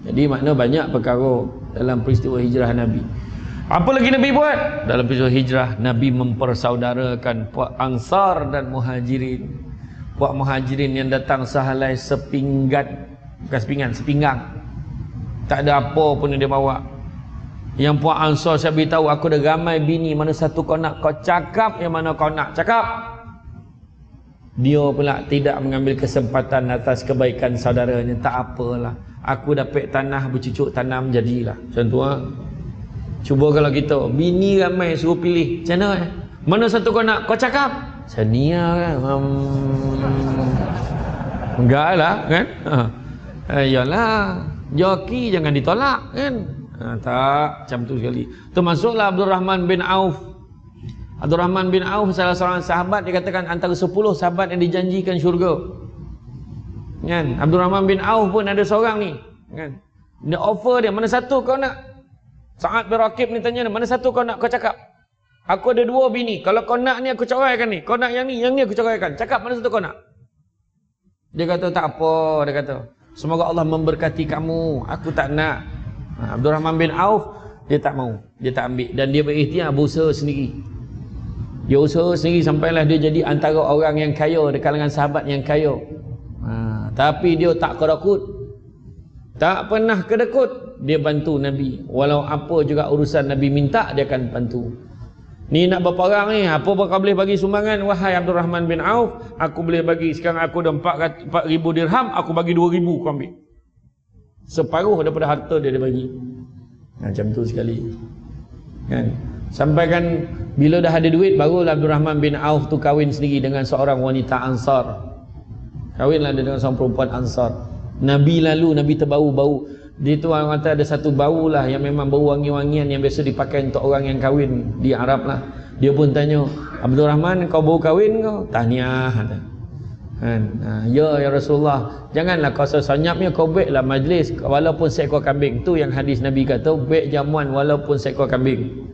Jadi makna banyak perkara dalam peristiwa hijrah Nabi. Apa lagi Nabi buat? Dalam peristiwa hijrah Nabi mempersaudarakan puak Ansar dan Muhajirin. Puak Muhajirin yang datang sehalai sepinggan Bukan sepinggan, sepinggang. Tak ada apa pun yang dia bawa. Yang puan Ansar saya beritahu aku ada ramai bini mana satu kau nak kau cakap yang mana kau nak cakap. Dia pula tidak mengambil kesempatan atas kebaikan saudaranya. Tak apalah. Aku dapat tanah bercucuk tanam jadilah. Macam tu ha? Cuba kalau kita bini ramai suruh pilih. Macam mana? Eh? Mana satu kau nak kau cakap? Sania kan. Hmm. Enggak lah kan. Ha. Eh, yalah, joki jangan ditolak kan? Ha, tak, macam tu sekali. Termasuklah Abdul Rahman bin Auf. Abdul Rahman bin Auf salah seorang sahabat dikatakan antara 10 sahabat yang dijanjikan syurga. Kan? Abdul Rahman bin Auf pun ada seorang ni, kan? Dia offer dia, mana satu kau nak? Sa'ad bin Rakib ni tanya, mana satu kau nak kau cakap? Aku ada dua bini. Kalau kau nak ni aku ceraikan ni. Kau nak yang ni, yang ni aku ceraikan. Cakap mana satu kau nak? Dia kata tak apa, dia kata. Semoga Allah memberkati kamu. Aku tak nak. Ha, Abdul Rahman bin Auf dia tak mau. Dia tak ambil dan dia berikhtiar berusaha sendiri. Dia usaha sendiri sampailah dia jadi antara orang yang kaya di kalangan sahabat yang kaya. Ha, tapi dia tak kedekut. Tak pernah kedekut dia bantu Nabi. Walau apa juga urusan Nabi minta dia akan bantu. Ni nak berperang ni, apa pun kau boleh bagi sumbangan wahai Abdul Rahman bin Auf, aku boleh bagi sekarang aku ada 4000 dirham, aku bagi 2000 kau ambil. Separuh daripada harta dia dia bagi. Macam tu sekali. Kan? Sampai kan bila dah ada duit barulah Abdul Rahman bin Auf tu kahwin sendiri dengan seorang wanita Ansar. Kahwinlah dia dengan seorang perempuan Ansar. Nabi lalu Nabi terbau-bau dia tu orang kata ada satu bau lah yang memang bau wangi-wangian yang biasa dipakai untuk orang yang kahwin di Arab lah. Dia pun tanya Abdul Rahman kau bau kahwin kau tahniah kan? Ha, ya ya Rasulullah janganlah kau senyapnya kau baiklah majlis walaupun seekor kambing. Tu yang hadis Nabi kata baik jamuan walaupun seekor kambing.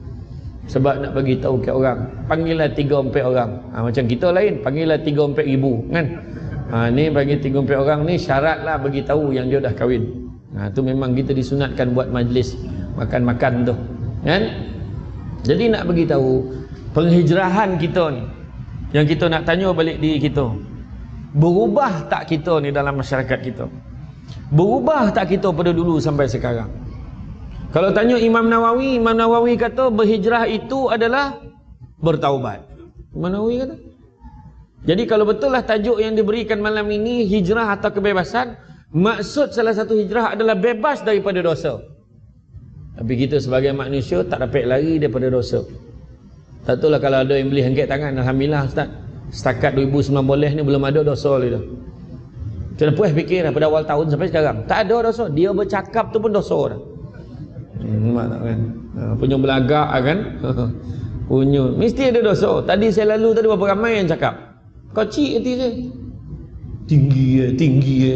Sebab nak bagi tahu ke orang panggillah tiga empat orang. Ha, macam kita lain panggillah tiga empat ribu kan? Ha, ni bagi tiga empat orang ni syarat lah bagi tahu yang dia dah kahwin. Ha, tu memang kita disunatkan buat majlis makan-makan tu. Kan? Jadi nak bagi tahu penghijrahan kita ni yang kita nak tanya balik diri kita. Berubah tak kita ni dalam masyarakat kita? Berubah tak kita pada dulu sampai sekarang? Kalau tanya Imam Nawawi, Imam Nawawi kata berhijrah itu adalah bertaubat. Imam Nawawi kata, jadi kalau betul lah tajuk yang diberikan malam ini hijrah atau kebebasan, maksud salah satu hijrah adalah bebas daripada dosa. Tapi kita sebagai manusia tak dapat lari daripada dosa. Tak tahu lah kalau ada yang beli hengkit tangan, Alhamdulillah Ustaz. Setakat 2019 ni belum ada dosa lagi dah. Puas fikir dah pada awal tahun sampai sekarang. Tak ada dosa. Dia bercakap tu pun dosa dah. Hmm, tak kan? Ha, punya belagak kan? punya. Mesti ada dosa. Tadi saya lalu tadi berapa ramai yang cakap. Kecil hati saya. Tinggi ya, tinggi ya.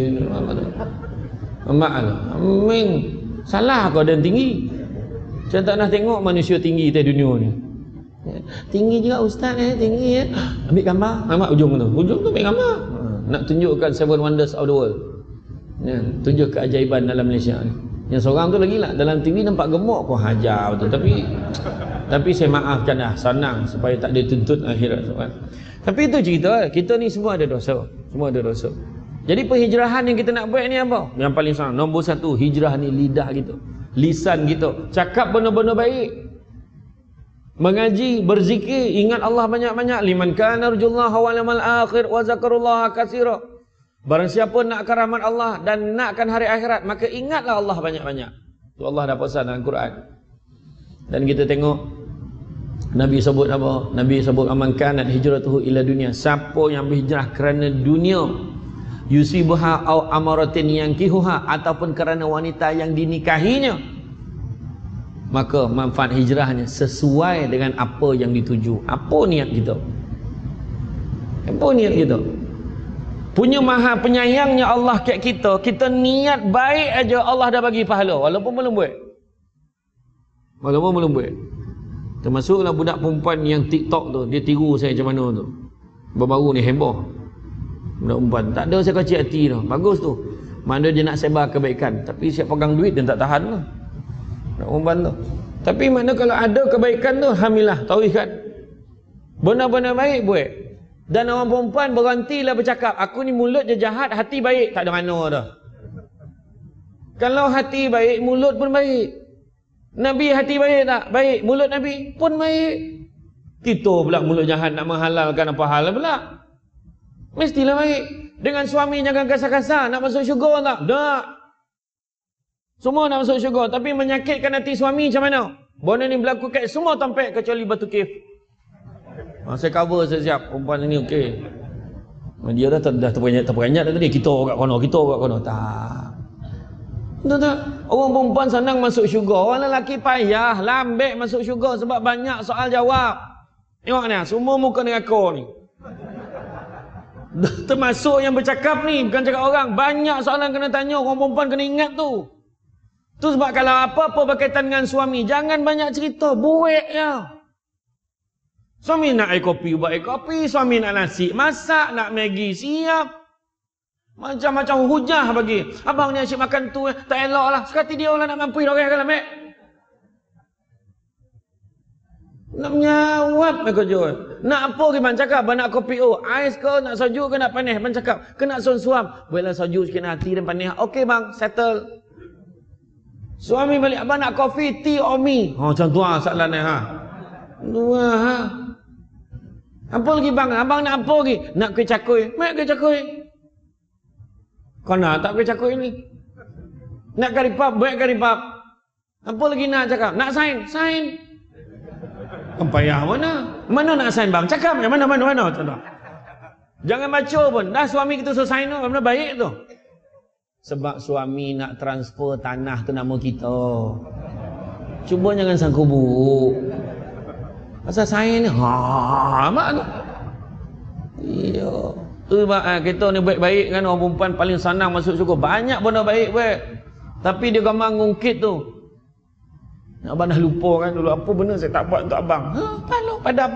Mak tu. Amin. Salah kau dan tinggi. Saya tak nak tengok manusia tinggi di dunia ni. Tinggi juga ustaz eh, tinggi ya. Ambil gambar. Amat ujung tu. Ujung tu ambil gambar. Nak tunjukkan seven wonders of the world. Ya, tunjuk keajaiban dalam Malaysia ni. Yang seorang tu lagi lah dalam TV nampak gemuk kau hajar betul tapi tapi saya maafkan dah senang supaya tak dituntut akhirat soal. Tapi itu cerita, kita ni semua ada dosa. Semua ada dosa. Jadi perhijrahan yang kita nak buat ni apa? Yang paling senang. Nombor satu, hijrah ni lidah kita. Lisan kita. Cakap benar-benar baik. Mengaji, berzikir, ingat Allah banyak-banyak. Liman kana arjullaha wal yamal akhir wa zakarullaha katsira. Barang siapa nak rahmat Allah dan nakkan hari akhirat, maka ingatlah Allah banyak-banyak. Tu Allah dah pesan dalam Quran. Dan kita tengok Nabi sebut apa? Nabi sebut aman kanat hijratuhu ila dunia. Siapa yang berhijrah kerana dunia yusibuha au amaratin yang kihuha ataupun kerana wanita yang dinikahinya maka manfaat hijrahnya sesuai dengan apa yang dituju. Apa niat kita? Apa niat kita? Punya maha penyayangnya Allah kat kita, kita niat baik aja Allah dah bagi pahala walaupun belum buat. Walaupun belum buat. Termasuklah budak perempuan yang TikTok tu, dia tiru saya macam mana tu. Baru-baru ni heboh. Budak perempuan. Tak ada saya kecil hati tu. Bagus tu. Mana dia nak sebar kebaikan. Tapi siap pegang duit dia tak tahan lah. Budak perempuan tu. Tapi mana kalau ada kebaikan tu, hamilah. Tahu ikat. Benar-benar baik buat. Dan orang perempuan berhentilah bercakap. Aku ni mulut je jahat, hati baik. Tak ada mana dah. Kalau hati baik, mulut pun baik. Nabi hati baik tak? Baik. Mulut Nabi pun baik. Kita pula mulut jahat nak menghalalkan apa hal pula. Mestilah baik. Dengan suami jangan kasar-kasar. Nak masuk syurga tak? Tak. Semua nak masuk syurga. Tapi menyakitkan hati suami macam mana? Bona ni berlaku kat semua tempat kecuali batu kif. Ha, saya cover saya siap. Perempuan ni okey. Dia dah, dah terperanjat, terperanjat tadi. Kita kat kono, kita kat kono. Tak. Betul tak? Orang perempuan senang masuk syurga. Orang lelaki payah, lambek masuk syurga sebab banyak soal jawab. Tengok ni, semua muka neraka ni. Termasuk yang bercakap ni, bukan cakap orang. Banyak soalan kena tanya, orang perempuan kena ingat tu. Tu sebab kalau apa-apa berkaitan dengan suami, jangan banyak cerita, buik ya. Suami nak air kopi, buat air kopi. Suami nak nasi, masak, nak maggi, siap. Macam-macam hujah bagi. Abang ni asyik makan tu, eh. tak elok lah. Sekati dia orang nak mampu orang kalau mek. Nak menyawab mereka jual. Nak apa ke bang cakap? Abang nak kopi oh. Ais ke nak sejuk ke nak panas? Bang cakap. Kena suam-suam. Bolehlah sejuk sikit hati dan panas. Okey bang, settle. Suami balik, abang nak kopi, tea or me? Oh, macam tu lah soalan ni ha. Dua ha. Apa lagi bang? Abang nak apa lagi? Nak kuih cakui? Mek kuih cakui. Kau nak tak kuih cakui ni? Nak karipap? Buat karipap. Apa lagi nak cakap? Nak sign? Sign. Payah mana? Mana nak sign bang? Cakap yang mana, mana, mana? Jangan baca pun. Dah suami kita selesai tu. Bagaimana baik tu? Sebab suami nak transfer tanah tu nama kita. Cuba jangan sangka buruk. Pasal saya ni, ha, mak tu. Iya. Sebab eh, kita ni baik-baik kan orang perempuan paling senang masuk syurga. Banyak benda baik baik. Tapi dia gambar ngungkit tu. Abang dah lupa kan dulu apa benda saya tak buat untuk abang. Ha, palau padam.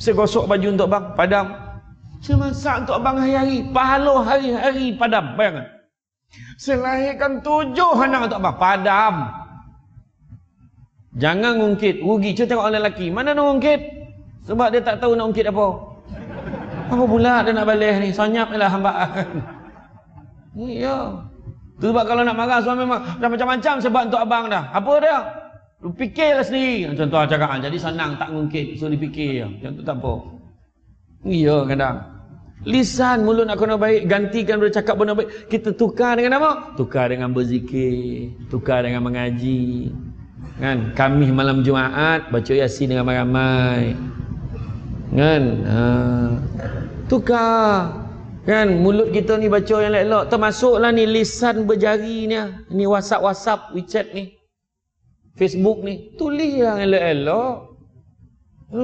Saya gosok baju untuk abang, padam. Saya masak untuk abang hari-hari, pahala hari-hari padam. Bayangkan. Selahirkan tujuh anak untuk abang. Padam. Jangan ngungkit. Rugi. Cuba tengok orang lelaki. Mana nak ngungkit? Sebab dia tak tahu nak ngungkit apa. Apa pula dia nak balik ni? Sonyap lah hambaan. Ya. Tu sebab kalau nak marah suami dah macam-macam sebab untuk abang dah. Apa dia? Lu fikirlah sendiri. Macam tu cakap. Jadi senang tak ngungkit. So dipikir. Macam tu tak apa. Ya kadang. Lisan mulut nak kena baik gantikan bercakap benda baik. Kita tukar dengan apa? Tukar dengan berzikir, tukar dengan mengaji. Kan? Kami malam Jumaat baca Yasin dengan ramai. Kan? Ha. Tukar. Kan mulut kita ni baca yang elok termasuklah ni lisan berjari ni. Ni WhatsApp-WhatsApp, WeChat ni. Facebook ni. Tulis yang elok-elok.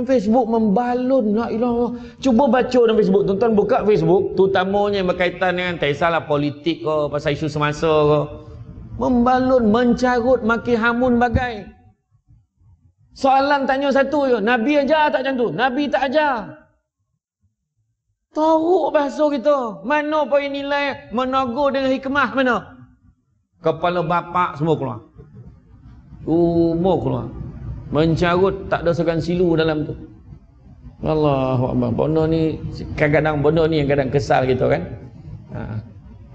Facebook membalun la ilah Cuba baca dalam Facebook. Tuan-tuan buka Facebook, terutamanya berkaitan dengan tak kisahlah politik ke, pasal isu semasa ke. Membalun, mencarut, maki hamun bagai. Soalan tanya satu je, Nabi ajar tak macam tu? Nabi tak ajar. Teruk bahasa kita. Mana poin nilai menegur dengan hikmah mana? Kepala bapak semua keluar. Semua keluar mencarut tak ada segan silu dalam tu Allahu Akbar bono ni kadang-kadang bono ni yang kadang kesal kita kan ha.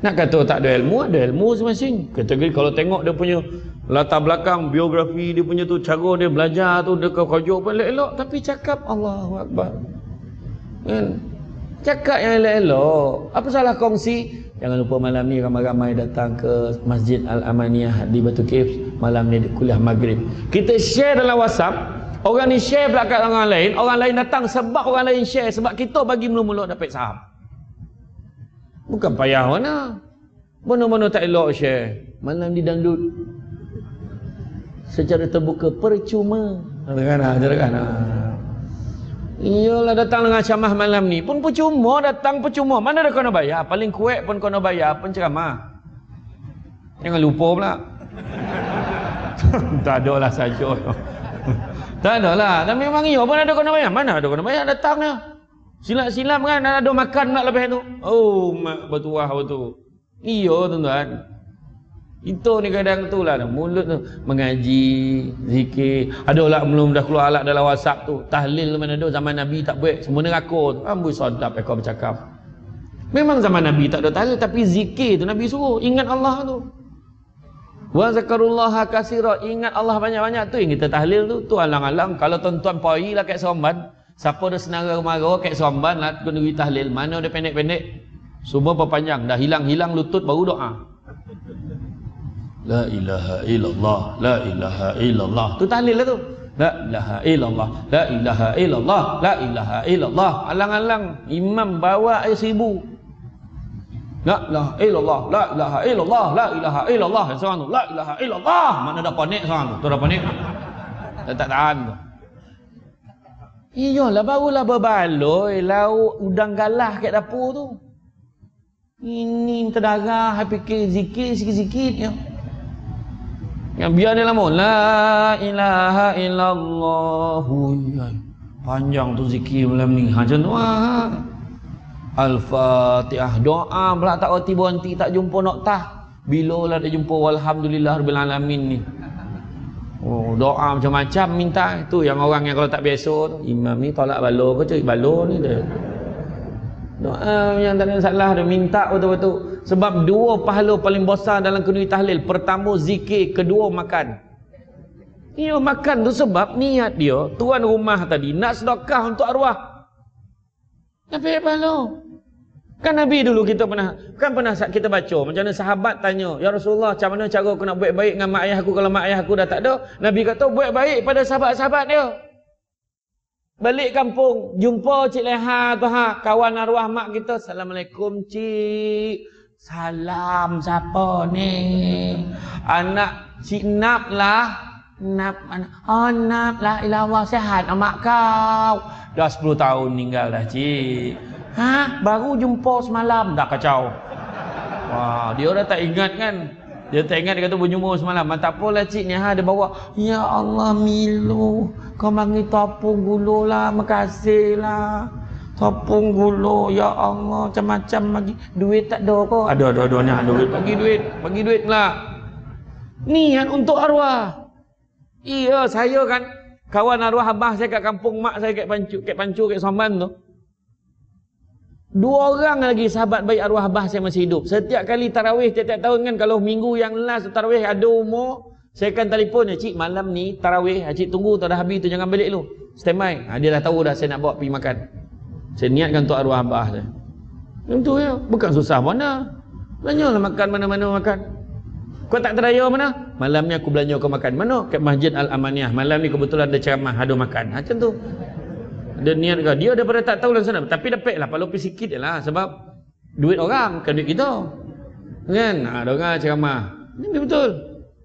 nak kata tak ada ilmu ada ilmu masing-masing kategori kalau tengok dia punya latar belakang biografi dia punya tu cara dia belajar tu dia kau pun elok-elok tapi cakap Allahu Akbar kan cakap yang elok-elok apa salah kongsi Jangan lupa malam ni ramai-ramai datang ke Masjid Al-Amaniyah di Batu Caves malam ni kuliah maghrib. Kita share dalam WhatsApp, orang ni share pula kat orang lain, orang lain datang sebab orang lain share sebab kita bagi mula-mula dapat saham. Bukan payah mana. Mana-mana tak elok share. Malam di dangdut. Secara terbuka percuma. Dengar kan? Dengar kan? Iyalah datang dengan ceramah malam ni pun percuma datang percuma. Mana kau nak bayar? Paling kuat pun kau nak bayar penceramah. Jangan lupa pula. tak ada lah saja. tak ada lah. Tapi memang iya pun ada kau nak bayar. Mana ada kau nak bayar datang lah. Silap-silap kan ada makan nak lebih tu. Oh, mak bertuah betul. Iya tuan-tuan. Itu ni kadang tu lah mulut tu mengaji, zikir. Ada lah belum dah keluar alat dalam WhatsApp tu. Tahlil mana ada zaman Nabi tak buat. Semua ni rakur tu. Amboi sedap ekor bercakap. Memang zaman Nabi tak ada tahlil tapi zikir tu Nabi suruh. Ingat Allah tu. Wa zakarullaha kasira. Ingat Allah banyak-banyak tu yang kita tahlil tu. Tu alang-alang. Kalau tuan-tuan poi lah kat Seremban. Siapa ada senara marah kat Seremban lah. Kena tahlil. Mana ada pendek-pendek. Semua perpanjang. Dah hilang-hilang lutut baru doa. La ilaha illallah La ilaha illallah. Tu tahlil lah tu. La ilaha illallah La ilaha illallah La ilaha illallah. Alang-alang Imam bawa air seribu. La ilaha illallah La ilaha illallah La ilaha illallah. Seorang tu La ilaha illallah. Mana dah panik seorang tu? Tu dah panik? Dah tak tahan tu. Iyalah barulah berbaloi Lauk udang galah kat dapur tu. Ini terdarah Saya fikir zikir sikit-sikit ya. Yang biar ni lama. La ilaha illallah. Panjang tu zikir malam ni. Ha, macam tu ha. Al-Fatihah. Doa pula tak reti berhenti. Tak jumpa noktah. Bila lah dia jumpa Alhamdulillah Rabbil Alamin ni. Oh, doa macam-macam minta. Itu yang orang yang kalau tak biasa. Imam ni tolak balon ke cari balon ni dia. Doa yang tak ada salah dia minta betul-betul. Sebab dua pahala paling besar dalam kenduri tahlil. Pertama zikir, kedua makan. Ia makan tu sebab niat dia, tuan rumah tadi nak sedekah untuk arwah. Tapi pahala. Kan Nabi dulu kita pernah kan pernah kita baca macam mana sahabat tanya, "Ya Rasulullah, macam mana cara aku nak buat baik dengan mak ayah aku kalau mak ayah aku dah tak ada?" Nabi kata, "Buat baik pada sahabat-sahabat dia." Balik kampung, jumpa Cik Leha tu ha, kawan arwah mak kita. Assalamualaikum Cik. Salam siapa ni? Anak Cik Nap lah. Nap anak. Oh Nap lah ilawa sehat mak kau. Dah 10 tahun meninggal dah Cik. Ha? Baru jumpa semalam. Dah kacau. Wah, dia dah tak ingat kan? Dia tak ingat dia kata berjumpa semalam. Tak apalah cik ni ha dia bawa. Ya Allah Milo, kau bagi topung gula lah, makasih lah. Topung gula, ya Allah, macam-macam bagi. Duit tak ada kau. Ada, ada, ada, ada, duit. Bagi duit, bagi duit lah. Niat untuk arwah. Iya, saya kan kawan arwah abah saya kat kampung mak saya kat Pancu, kat Pancu, kat Somban tu. Dua orang lagi sahabat baik arwah abah saya masih hidup. Setiap kali tarawih tiap-tiap tahun kan kalau minggu yang last tarawih ada umur, saya akan telefon cik malam ni tarawih, ha, cik tunggu tak dah habis tu jangan balik lu. Standby. Ha, dia dah tahu dah saya nak bawa pergi makan. Saya niatkan untuk arwah abah saya. Yang tu ya, bukan susah mana. Belanjalah makan mana-mana makan. Kau tak teraya mana? Malam ni aku belanja kau makan. Mana? Kat Masjid Al-Amaniyah. Malam ni kebetulan ada ceramah, ada makan. Ha, macam tu dia niat ke? Dia daripada tak tahu dalam sana. Tapi dapat lah palau sikit je lah. Sebab duit orang kan duit kita. Kan? Ha, orang ceramah ini betul.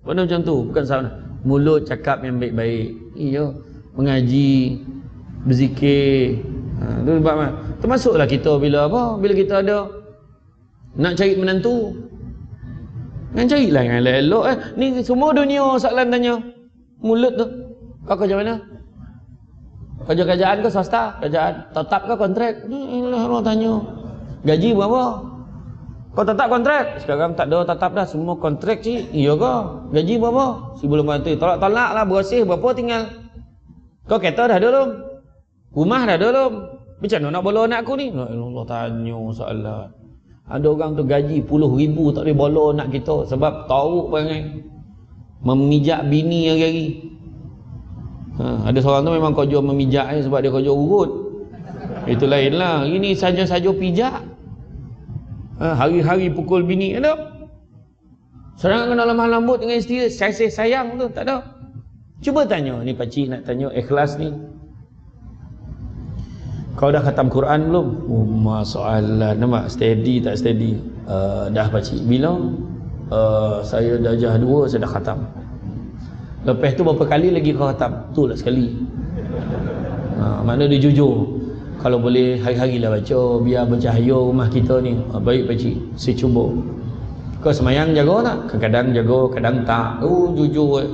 Mana macam tu bukan salah. Mulut cakap yang baik-baik. Iya. Mengaji berzikir. Ha, tu sebab termasuklah kita bila apa? Bila kita ada nak cari menantu. Kan carilah yang elok eh. Ni semua dunia soalan tanya. Mulut tu. Kau kerja mana Kerja kerajaan ke swasta? Kerajaan. Tetap ke kontrak? Ini Allah tanya. Gaji berapa? Kau tetap kontrak? Sekarang tak ada tetap dah. Semua kontrak cik. Iya ke? Gaji berapa? Sebelum bantu. Tolak-tolak lah. Bersih. Berapa tinggal? Kau kereta dah ada belum? Rumah dah ada belum? Macam mana nak bola anak aku ni? Allah tanya soalan. Ada orang tu gaji puluh ribu tak boleh bola anak kita. Sebab tahu perangai. Memijak bini hari-hari. Ha, ada seorang tu memang kau jual memijak eh, sebab dia kau jual urut. Itu lain lah. Ini saja-saja pijak. Ha, hari-hari pukul bini ada. Serangan kena lemah lembut dengan isteri. Saya sayang tu. Tak ada. Cuba tanya. Ni pakcik nak tanya ikhlas ni. Kau dah khatam Quran belum? Oh, masalah. Nampak steady tak steady? Uh, dah pakcik. Bila? Uh, saya dah jah dua, saya dah khatam. Lepas tu berapa kali lagi kau khatam? Tu lah sekali. Ha, mana dia jujur. Kalau boleh hari-hari lah baca biar bercahaya rumah kita ni. Ha, baik pakcik, saya cuba. Kau semayang jaga tak? Kadang-kadang jaga, kadang tak. Oh, jujur eh.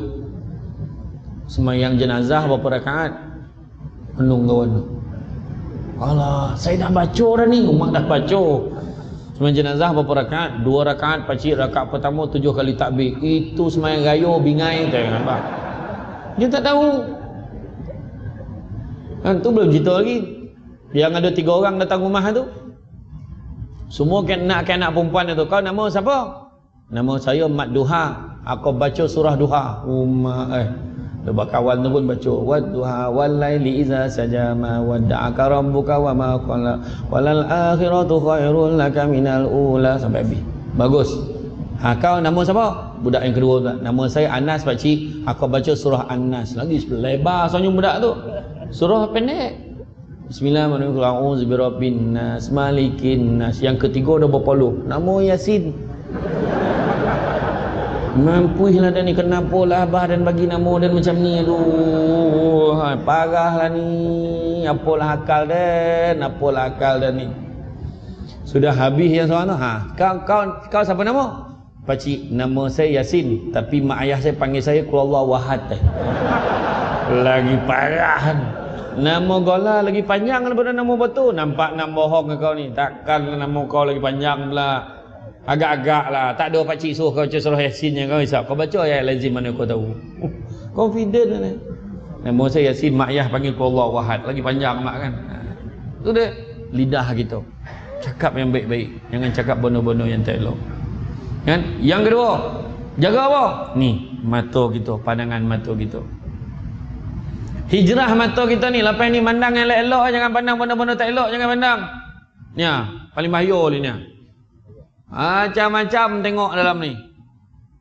Semayang jenazah berapa rakaat? Menung kawan. Alah, saya dah baca dah ni. Rumah dah baca. Semayang jenazah berapa rakaat? Dua rakaat, pakcik rakaat pertama tujuh kali takbir. Itu semayang gayo, bingai. Tengok, Dia tak tahu. Kan tu belum cerita lagi. Yang ada tiga orang datang rumah tu. Semua kan nak kan nak perempuan tu. Kau nama siapa? Nama saya Mat Duha. Aku baca surah Duha. Umma eh. Lepas kawan tu pun baca Wadduha walaili iza sajama Wadda'aka rabbuka wa ma qala Walal akhiratu khairul laka minal ula. Sampai habis. Bagus. Ha, Kau nama siapa? Budak yang kedua tak? Nama saya Anas pakcik Aku baca surah Anas. Lagi lebar soalnya budak tu. Surah pendek. Bismillahirrahmanirrahim. A'udzubirabbin nas Malikin nas. Yang ketiga dah berapa lu Nama Yasin Mampuilah dan ni kenapa lah abah dan bagi nama dan macam ni. Aduh ha, parahlah ni. Apalah akal dan apalah akal dan ni. Sudah habis yang seorang tu ha kau kau kau siapa nama? Pakcik, nama saya Yasin Tapi mak ayah saya panggil saya Kuala Wahad. Lagi parah. Nama gola lagi panjang daripada nama betul Nampak nama bohong kau ni? Takkan nama kau lagi panjang pula Agak-agak lah. Tak ada pakcik suruh kau baca surah Yasin yang kau isap Kau baca ayat lazim mana kau tahu. Confident ni. Nama saya Yasin Mak ayah panggil Kuala Wahad. Lagi panjang mak kan. Itu dia Lidah kita Cakap yang baik-baik. Jangan cakap bono-bono yang tak elok. Kan? Yang kedua, jaga apa? Ni, mata kita, pandangan mata kita. Hijrah mata kita ni, lepas ni mandang yang elok jangan pandang benda-benda tak elok, jangan pandang. Ya, paling bahaya ni ni. Macam-macam tengok dalam ni.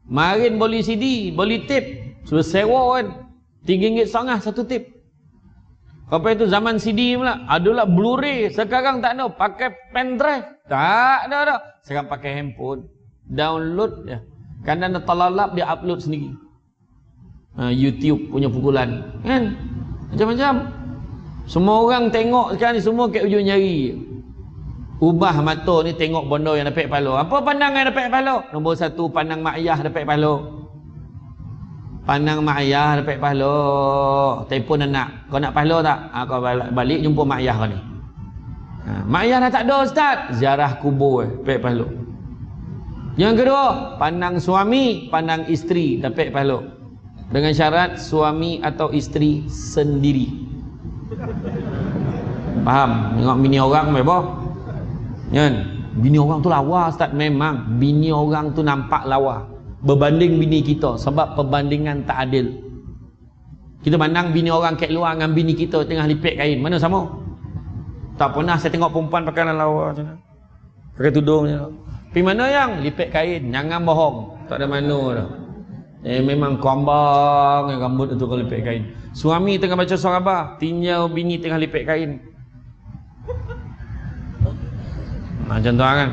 Marin beli CD, beli tip, suruh sewa kan. RM3 setengah satu tip. Lepas itu zaman CD pula, adalah Blu-ray. Sekarang tak ada, pakai pen drive. Tak ada, ada. Sekarang pakai handphone download ya. Kadang ada talalap dia upload sendiri. Ha, YouTube punya pukulan. Kan? Macam-macam. Semua orang tengok sekarang ni semua ke ujung jari. Ubah mata ni tengok benda yang dapat pahala. Apa pandangan dapat pahala? Nombor satu, pandang mak ayah dapat pahala. Pandang mak ayah dapat pahala. Telefon anak. Kau nak pahala tak? Ha, kau balik jumpa mak ayah kau ni. Ha, mak ayah dah tak ada ustaz. Ziarah kubur eh. Dapat pahala. Yang kedua, pandang suami, pandang isteri dapat pahala. Dengan syarat suami atau isteri sendiri. Faham? Tengok bini orang apa? Kan? Bini orang tu lawa Ustaz memang bini orang tu nampak lawa berbanding bini kita sebab perbandingan tak adil. Kita pandang bini orang kat luar dengan bini kita tengah lipet kain. Mana sama? Tak pernah saya tengok perempuan pakai lawa macam mana. Pakai tudung macam. Pergi mana yang? Lipet kain. Jangan bohong. Tak ada mana dah. Eh memang kombang yang rambut itu kalau lipet kain. Suami tengah baca surah apa? Tinjau bini tengah lipet kain. Macam tu kan.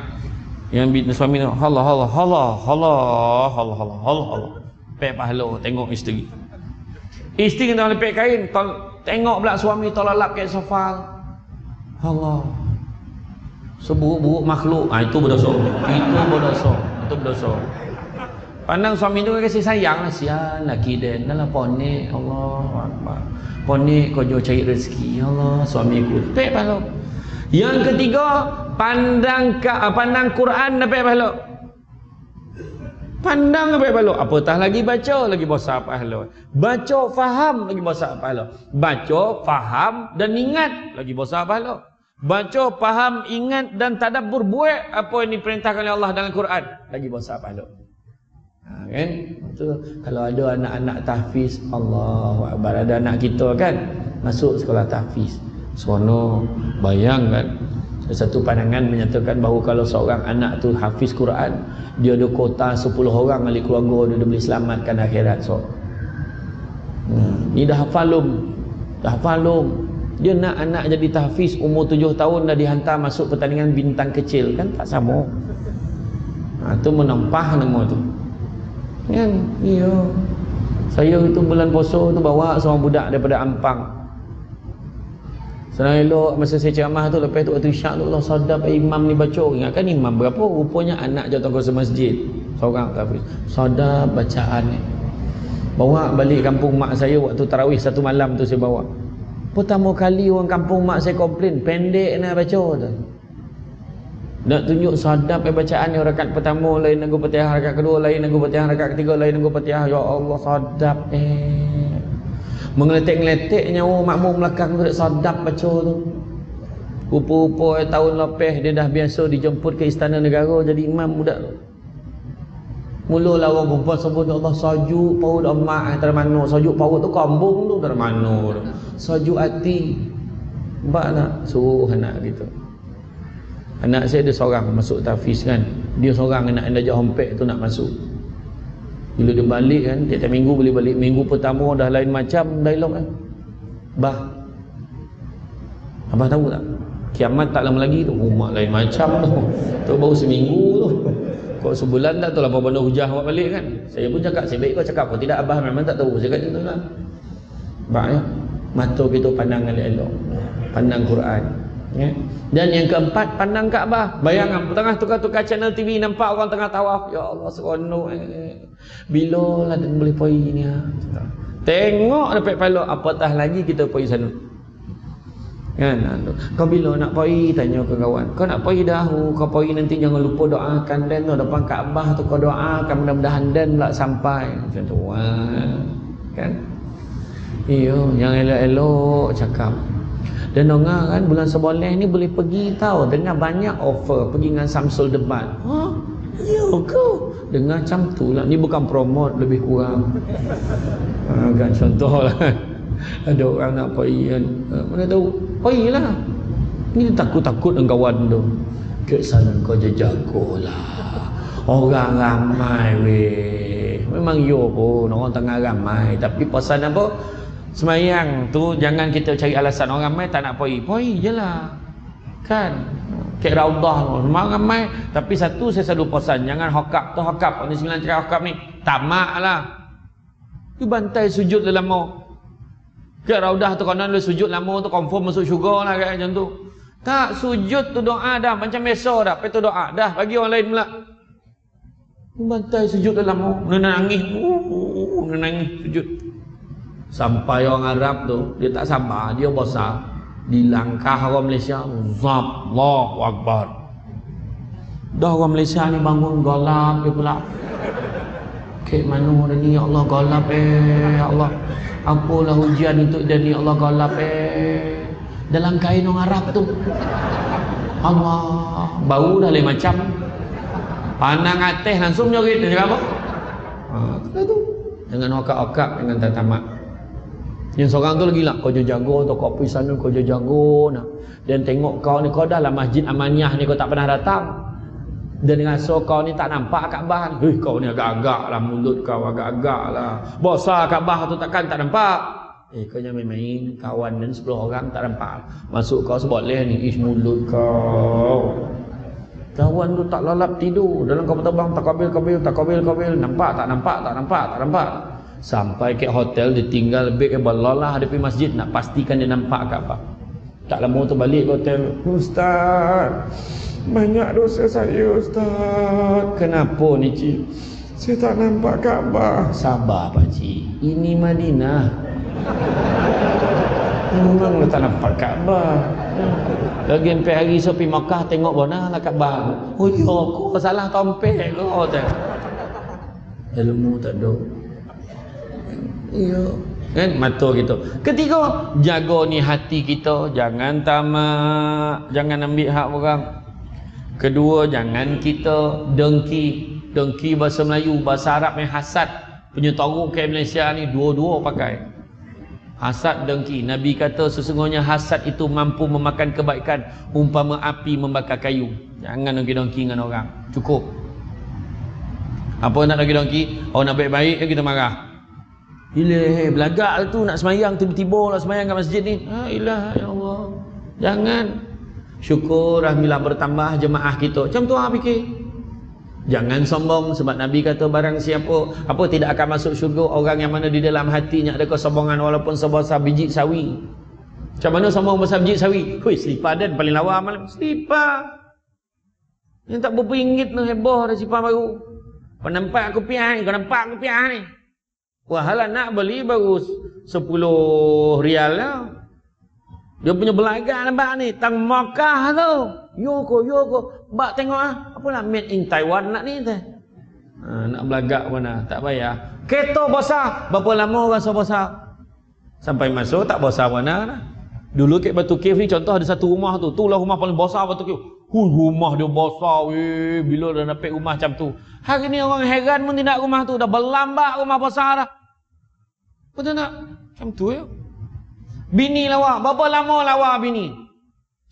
Yang bini suami tu, Allah Allah Allah Allah Allah Allah Allah Allah. Pek pahala tengok isteri. Isteri tengah lipet kain, tengok pula suami tolak lap kat sofa. Allah seburuk-buruk makhluk. Ha, itu berdosa. Itu berdosa. Itu berdosa. Pandang suami itu kasih sayang sian laki dia dalam poni Allah Akbar. Poni kau jauh cari rezeki. Allah suamiku pek pahala yang ketiga pandang ka, pandang Quran dapat pahala pandang dapat pahala apatah lagi baca lagi bosa pahala baca faham lagi bosa pahala baca faham dan ingat lagi bosa pahala Baca, faham, ingat dan tadabbur buat apa yang diperintahkan oleh Allah dalam Quran. Lagi besar pahala. Ha, kan? Itu kalau ada anak-anak tahfiz, Allah Akbar. Ada anak kita kan masuk sekolah tahfiz. Sono bayang kan. Satu pandangan menyatakan bahawa kalau seorang anak tu hafiz Quran, dia ada kota 10 orang ahli keluarga dia, dia boleh selamatkan akhirat. So. Hmm. Ni dah hafalum. Dah hafalum dia nak anak jadi tahfiz umur tujuh tahun dah dihantar masuk pertandingan bintang kecil kan tak sama ha, tu menempah nama tu kan iya saya itu bulan puasa tu bawa seorang budak daripada Ampang senang elok masa saya ceramah tu lepas tu waktu syak tu Allah sadap imam ni baca ingatkan imam berapa rupanya anak jatuh kuasa masjid? Seorang tahfiz sadap bacaan ni. Bawa balik kampung mak saya waktu tarawih satu malam tu saya bawa. Pertama kali orang kampung mak saya komplain Pendek nak baca tu. Nak tunjuk sadap yang bacaan yang rakat pertama Lain nanggu petiah rakat kedua Lain nanggu petiah rakat ketiga Lain nanggu petiah Ya Allah sadap eh Mengeletek-ngeletek nyawa makmum belakang tu Sadap baca tu. Rupa-rupa tahun lepas Dia dah biasa dijemput ke istana negara Jadi imam budak tu. Mulalah orang perempuan sebut ya Allah sajuk paut emak dari mana sajuk paut tu kambung tu dari mana sajuk hati. Mbak nak suruh anak gitu. Anak saya ada seorang masuk tafiz kan. Dia seorang anak anda jauh hempek tu nak masuk bila dia balik kan tiap-tiap minggu boleh balik. Minggu pertama dah lain macam dialog kan. Bah abah tahu tak? Kiamat tak lama lagi tu. Umat lain macam tu. Tu baru seminggu tu. Kau sebulan tak tahu lah apa benda hujah awak balik kan. Saya pun cakap saya baik kau cakap kau tidak abah memang tak tahu. Saya kata tu lah baik ya. Mata kita pandang elok-elok pandang Quran Ya. Dan yang keempat pandang Kaabah. Bayangkan tengah tukar-tukar channel TV nampak orang tengah tawaf. Ya Allah seronok eh. Bila lah boleh pergi ni ah. Tengok dapat pelok apatah lagi kita pergi sana. Kan? Kau bila nak pergi tanya ke kawan. Kau nak pergi dah, kau pergi nanti jangan lupa doakan dan tu depan Kaabah tu kau doakan mudah-mudahan dan pula sampai. Macam tu. Kan? Iyo, yang elok-elok cakap. Dan orang kan bulan seboleh ni boleh pergi tahu dengan banyak offer pergi dengan Samsul Debat. Ha? Ya ke? Dengan macam tu lah. Ni bukan promote lebih kurang. Ha, kan contoh lah. Ada orang nak pergi kan. Mana tahu? Pergilah. Ni takut-takut dengan kawan tu. Ke sana kau jago lah. Orang ramai weh. Memang yo pun orang tengah ramai. Tapi pasal apa? Semayang tu jangan kita cari alasan orang ramai tak nak pergi. Pergi je lah. Kan? Kek raudah. Semua ramai. Tapi satu saya selalu pesan. Jangan hokap tu hokap. Ini sembilan cakap hokap ni. Tamak lah. Tu bantai sujud dalam mau. Kek raudah tu konon dia sujud lama tu confirm masuk syurga lah kayak macam tu. Tak sujud tu doa dah. Macam biasa dah. Lepas tu doa. Dah bagi orang lain pula. Bantai sujud dalam mau. Dia nangis. Dia nangis sujud. Sampai orang Arab tu Dia tak sabar Dia bosan Di langkah orang Malaysia Zab Allahu Akbar. Dah orang Malaysia ni bangun Golap dia pula. Kek mana ni Ya Allah golap eh Ya Allah. Apalah hujan untuk dia ni Ya Allah golap eh. Dalam kain orang Arab tu. Allah Bau dah lain macam. Pandang atas langsung nyorit Dia cakap apa? Ha, tu Dengan okak-okak Dengan tak tamat yang seorang tu lagi lah kau jago tu kau pergi sana kau jago nah. Dan tengok kau ni kau dah lah masjid amaniyah ni kau tak pernah datang. Dan dengan so kau ni tak nampak Kaabah ni. Eh kau ni agak-agak lah mulut kau agak-agak lah. Bosa Kaabah tu takkan tak nampak. Eh kau jangan main-main kawan dan 10 orang tak nampak. Masuk kau sebab leh ni ish mulut kau. Kawan tu tak lalap tidur dalam kau terbang tak kabil kabil tak kabil kabil nampak tak nampak tak nampak tak nampak. Sampai ke hotel dia tinggal lebih ke balalah pergi masjid nak pastikan dia nampak ke apa. Tak lama tu balik ke hotel. Ustaz, banyak dosa saya Ustaz. Kenapa ni cik? Saya tak nampak Kaabah. Sabar pak cik. Ini Madinah. Memang tak nampak Kaabah. Lagi sampai hari so pergi Makkah tengok mana lah Kaabah. Oh ya, aku salah tompek hotel. Ilmu tak ada. Ya. Kan mata kita. Ketiga, jaga ni hati kita, jangan tamak, jangan ambil hak orang. Kedua, jangan kita dengki. Dengki bahasa Melayu, bahasa Arab yang hasad. Punya toruk ke Malaysia ni dua-dua pakai. Hasad dengki. Nabi kata sesungguhnya hasad itu mampu memakan kebaikan umpama api membakar kayu. Jangan dengki-dengki dengan orang. Cukup. Apa nak dengki-dengki? Oh nak baik-baik kita marah. Bila belagak tu nak semayang tiba-tiba nak semayang kat masjid ni. Ha ilah ya Allah. Jangan. Syukur rahmilah bertambah jemaah kita. Macam tu ah fikir. Jangan sombong sebab Nabi kata barang siapa apa tidak akan masuk syurga orang yang mana di dalam hatinya ada kesombongan walaupun sebesar biji sawi. Macam mana sombong besar biji sawi? Hui, selipar dan paling lawa malam. Selipar. Yang tak berapa ringgit tu heboh ada selipar baru. Kau nampak aku piah ni? Kau nampak aku piah ni? Wahala nak beli baru 10 rial lah. Dia punya belagak nampak ni. Tang Makkah tu. Yoko, yoko. Bak tengok ah. Apa lah made in Taiwan nak ni. Ha, nak belagak mana? Tak payah. Keto bosah. Berapa lama orang so bosah? Sampai masuk tak bosah mana lah. Dulu kat Batu Cave ni contoh ada satu rumah tu. Tu lah rumah paling bosah Batu Cave. Hui rumah dia bosah weh. Bila dah dapat rumah macam tu. Hari ni orang heran pun tidak rumah tu. Dah berlambak rumah bosah dah. Betul tak? Macam tu ya. Bini lawa. Berapa lama lawa bini?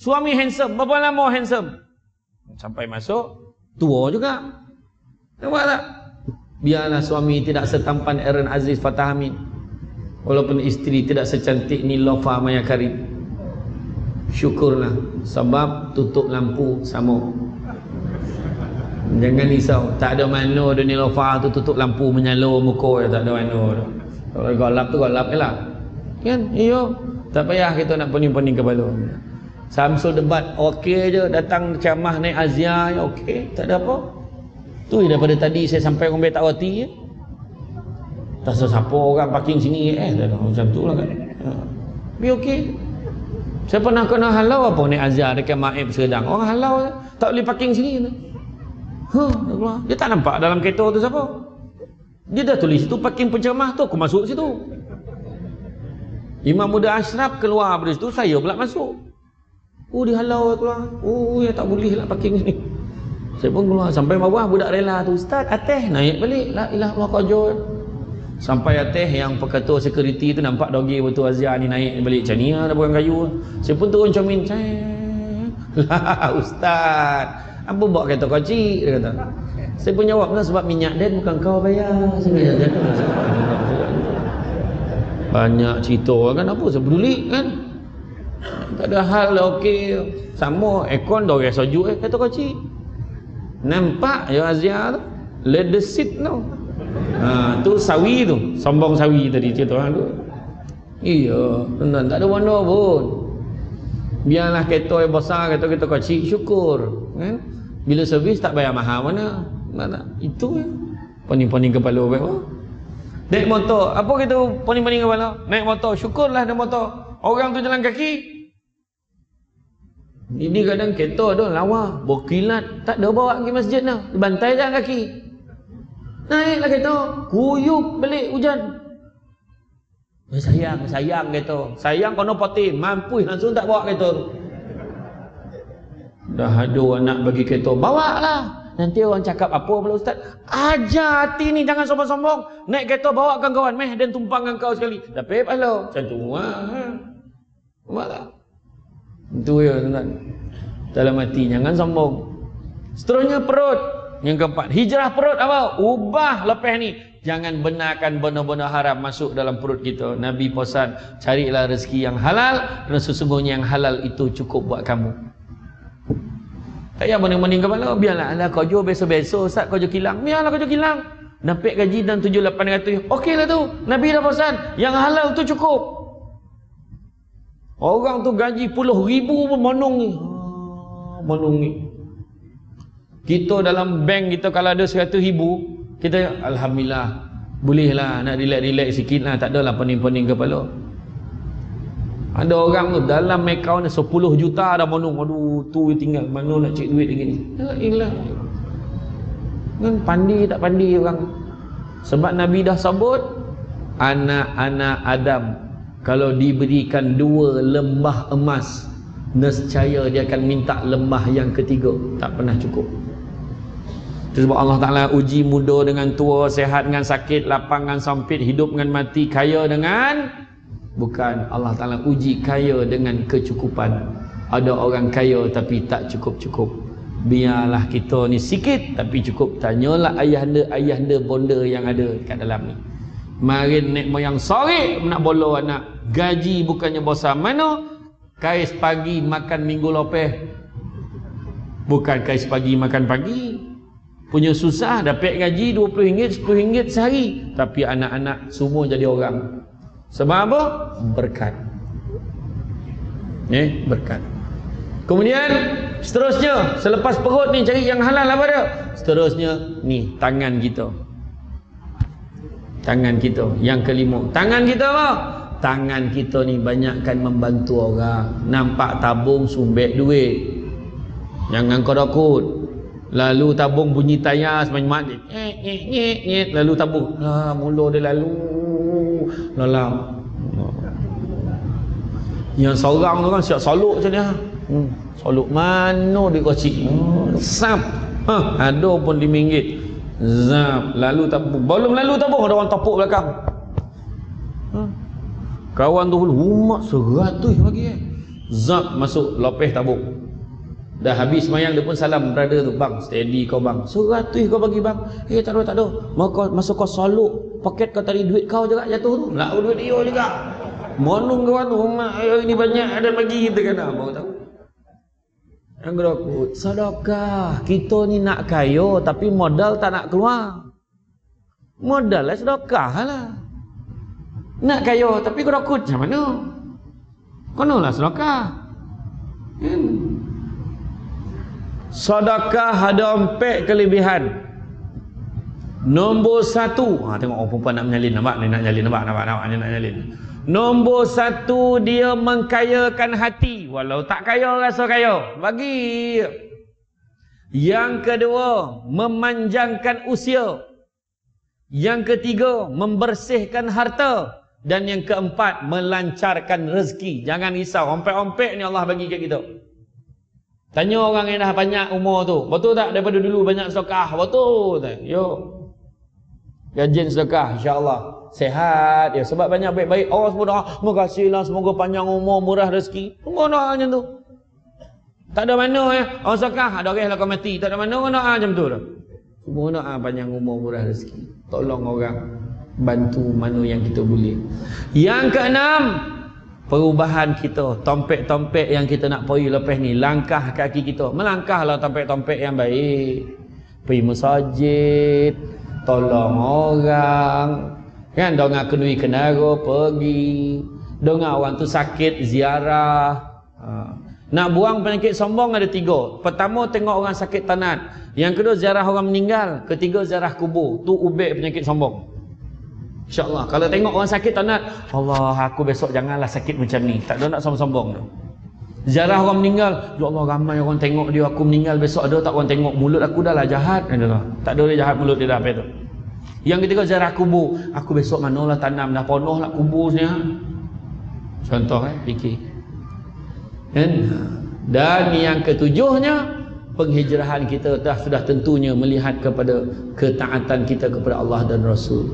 Suami handsome. Berapa lama handsome? Sampai masuk. Tua juga. Nampak tak? Biarlah suami tidak setampan Aaron Aziz Fatah Hamid. Walaupun isteri tidak secantik Nilofa Maya Karim. Syukurlah. Sebab tutup lampu sama. Jangan risau. Tak ada mana ada Nilofa tu tutup lampu menyala muka. Tak ada mana tu. Kalau golap tu golap je lah. Kan? Iyo. Tak payah kita nak pening-pening kepala. Samsul debat okey je datang ceramah naik azia okey tak ada apa tu daripada tadi saya sampai orang tak roti ya. tak siapa orang parking sini eh tak ada macam tu lah kan ha. okey saya pernah kena halau apa naik azia dekat Maib Serdang orang halau tak boleh parking sini huh, dia tak nampak dalam kereta tu siapa dia dah tulis situ parking penceramah tu aku masuk situ Imam Muda Ashraf keluar dari situ saya pula masuk Oh dihalau keluar. Oh ya tak boleh lah parking sini. Saya pun keluar sampai bawah budak rela tu ustaz atas naik balik la ilah Allah kajut. Sampai atas yang perkatua security tu nampak dogi betul Azia ni naik balik macam ni ada bukan kayu. Saya pun turun comin. Lah ustaz. Apa bawa kereta koci dia kata. Saya pun jawab lah sebab minyak dan bukan kau bayar. Banyak cerita kan apa saya peduli kan? Tak ada hal lah okey. Sama aircon dah orang sejuk eh kata kecil nampak ya Azia tu. Leather seat tu. Ha, tu sawi tu. Sombong sawi tadi cerita orang tu. Iya tenang tak ada warna pun. Biarlah kereta yang besar kereta kita kecil syukur kan? Bila servis tak bayar mahal mana mana itu ya poning-poning kepala apa naik motor apa kita poning-poning kepala naik motor syukurlah naik motor Orang tu jalan kaki. Ini kadang kereta tu lawa, berkilat, tak ada bawa pergi masjid dah. Bantai jalan kaki. Naiklah kereta, kuyup balik hujan. Eh, sayang, sayang kereta. Sayang kena poti, mampu langsung tak bawa kereta tu. Dah ada anak bagi kereta, bawa lah. Nanti orang cakap apa pula ustaz? Ajar hati ni jangan sombong-sombong. Naik kereta bawa kan kawan meh dan tumpangkan kau sekali. Tapi pahala. Macam tu lah. Buatlah. Itu ya tuan. Dalam hati jangan sombong. Seterusnya perut. Yang keempat, hijrah perut apa? Ubah lepas ni. Jangan benarkan benda-benda haram masuk dalam perut kita. Nabi pesan, carilah rezeki yang halal. Kerana sesungguhnya yang halal itu cukup buat kamu. Tak payah bening-bening kepala. Biarlah anda kerja biasa-biasa. Ustaz kerja kilang. Biarlah kerja kilang. Dapat gaji dan 7-800. Okey lah tu. Nabi dah pesan. Yang halal tu cukup. Orang tu gaji puluh ribu pun monong ni. Ah, monong ni. Kita dalam bank kita kalau ada 100 ribu. Kita Alhamdulillah. Bolehlah nak relax-relax sikit lah. Tak adalah pening-pening kepala. Ada orang tu dalam account ni 10 juta dah monong. Aduh, tu tinggal mana nak cek duit lagi ni. Ya ilah. Kan pandi tak pandi orang. Sebab Nabi dah sebut anak-anak Adam kalau diberikan dua lembah emas nescaya dia akan minta lembah yang ketiga tak pernah cukup sebab Allah Ta'ala uji muda dengan tua, sehat dengan sakit, lapang dengan sempit, hidup dengan mati, kaya dengan Bukan Allah Ta'ala uji kaya dengan kecukupan. Ada orang kaya tapi tak cukup-cukup. Biarlah kita ni sikit tapi cukup. Tanyalah ayahanda-ayahanda bonda yang ada kat dalam ni. Marin nek moyang sore nak bolo anak. Gaji bukannya bosan. Mana? Kais pagi makan minggu lopeh. Bukan kais pagi makan pagi. Punya susah. Dapat gaji RM20, RM10 sehari. Tapi anak-anak semua jadi orang sebab apa? Berkat. Eh, berkat. Kemudian seterusnya selepas perut ni cari yang halal apa dia? Seterusnya ni tangan kita. Tangan kita. Yang kelima, tangan kita apa? Tangan kita ni banyakkan membantu orang. Nampak tabung sumbek duit. Jangan kau takut. Lalu tabung bunyi tayar semangat. Eh, eh, eh, eh. Lalu tabung. Ah, mula dia lalu lalam yang seorang tu kan siap soluk macam ni ha? hmm. soluk mana dia kocik hmm. sap ha, ada pun RM5 zap lalu tabuk belum lalu tabuk ada orang topuk belakang ha. kawan tu umat seratus bagi eh zap masuk lopeh tabuk dah habis semayang dia pun salam brother tu bang steady kau bang. Seratus kau bagi bang. Eh tak ada tak ada. Masuk kau soluk paket kau tadi duit kau juga jatuh tu. Lah duit dia juga. Monung kawan tu mak ini banyak ada bagi kita kan mau tahu. Yang kedua sedekah kita ni nak kaya tapi modal tak nak keluar. Modal lah sedekah lah nak kaya tapi kedokut macam mana? Kena lah sedekah kan sedekah ada empat kelebihan? Nombor satu. Ha, tengok orang perempuan nak menyalin. Nampak ni nak nyalin nampak nampak nampak. Ni nak nyalin nombor satu dia mengkayakan hati. Walau tak kaya rasa kaya. Bagi. Yang kedua memanjangkan usia. Yang ketiga membersihkan harta. Dan yang keempat melancarkan rezeki. Jangan risau. Ompek-ompek ni Allah bagi kat kita Tanya orang yang dah banyak umur tu. Betul tak daripada dulu banyak sedekah? Betul? Yo. Gajin sedekah insya-Allah. Sehat ya sebab banyak baik-baik. Allah semua doa, terima kasihlah semoga panjang umur, murah rezeki. Tunggu doa macam tu. Tak ada mana ya. Orang sedekah ada orang yang mati. Tak ada mana orang doa macam tu dah. Semua doa panjang umur, murah rezeki. Tolong orang bantu mana yang kita boleh. Yang keenam, perubahan kita tompek-tompek yang kita nak pergi lepas ni langkah kaki kita. Melangkahlah tompek-tompek yang baik. Pergi masjid tolong orang. Kan dongak kenui kenara pergi. Dengar orang tu sakit ziarah. Ha. nak buang penyakit sombong ada tiga. Pertama tengok orang sakit tanat. Yang kedua ziarah orang meninggal. Ketiga ziarah kubur. Tu ubek penyakit sombong InsyaAllah. Kalau tengok orang sakit tak nak. Allah aku besok janganlah sakit macam ni. Tak ada nak sombong-sombong tu. Ziarah orang meninggal. Ya Allah ramai orang tengok dia aku meninggal. Besok ada tak orang tengok mulut aku dah lah jahat. Tak ada jahat mulut dia dah apa tu. Yang ketiga ziarah kubur. Aku besok manalah tanam dah penuh lah kubur ni. Contoh eh. Fikir. Kan? Dan yang ketujuhnya. Penghijrahan kita dah sudah tentunya melihat kepada ketaatan kita kepada Allah dan Rasul.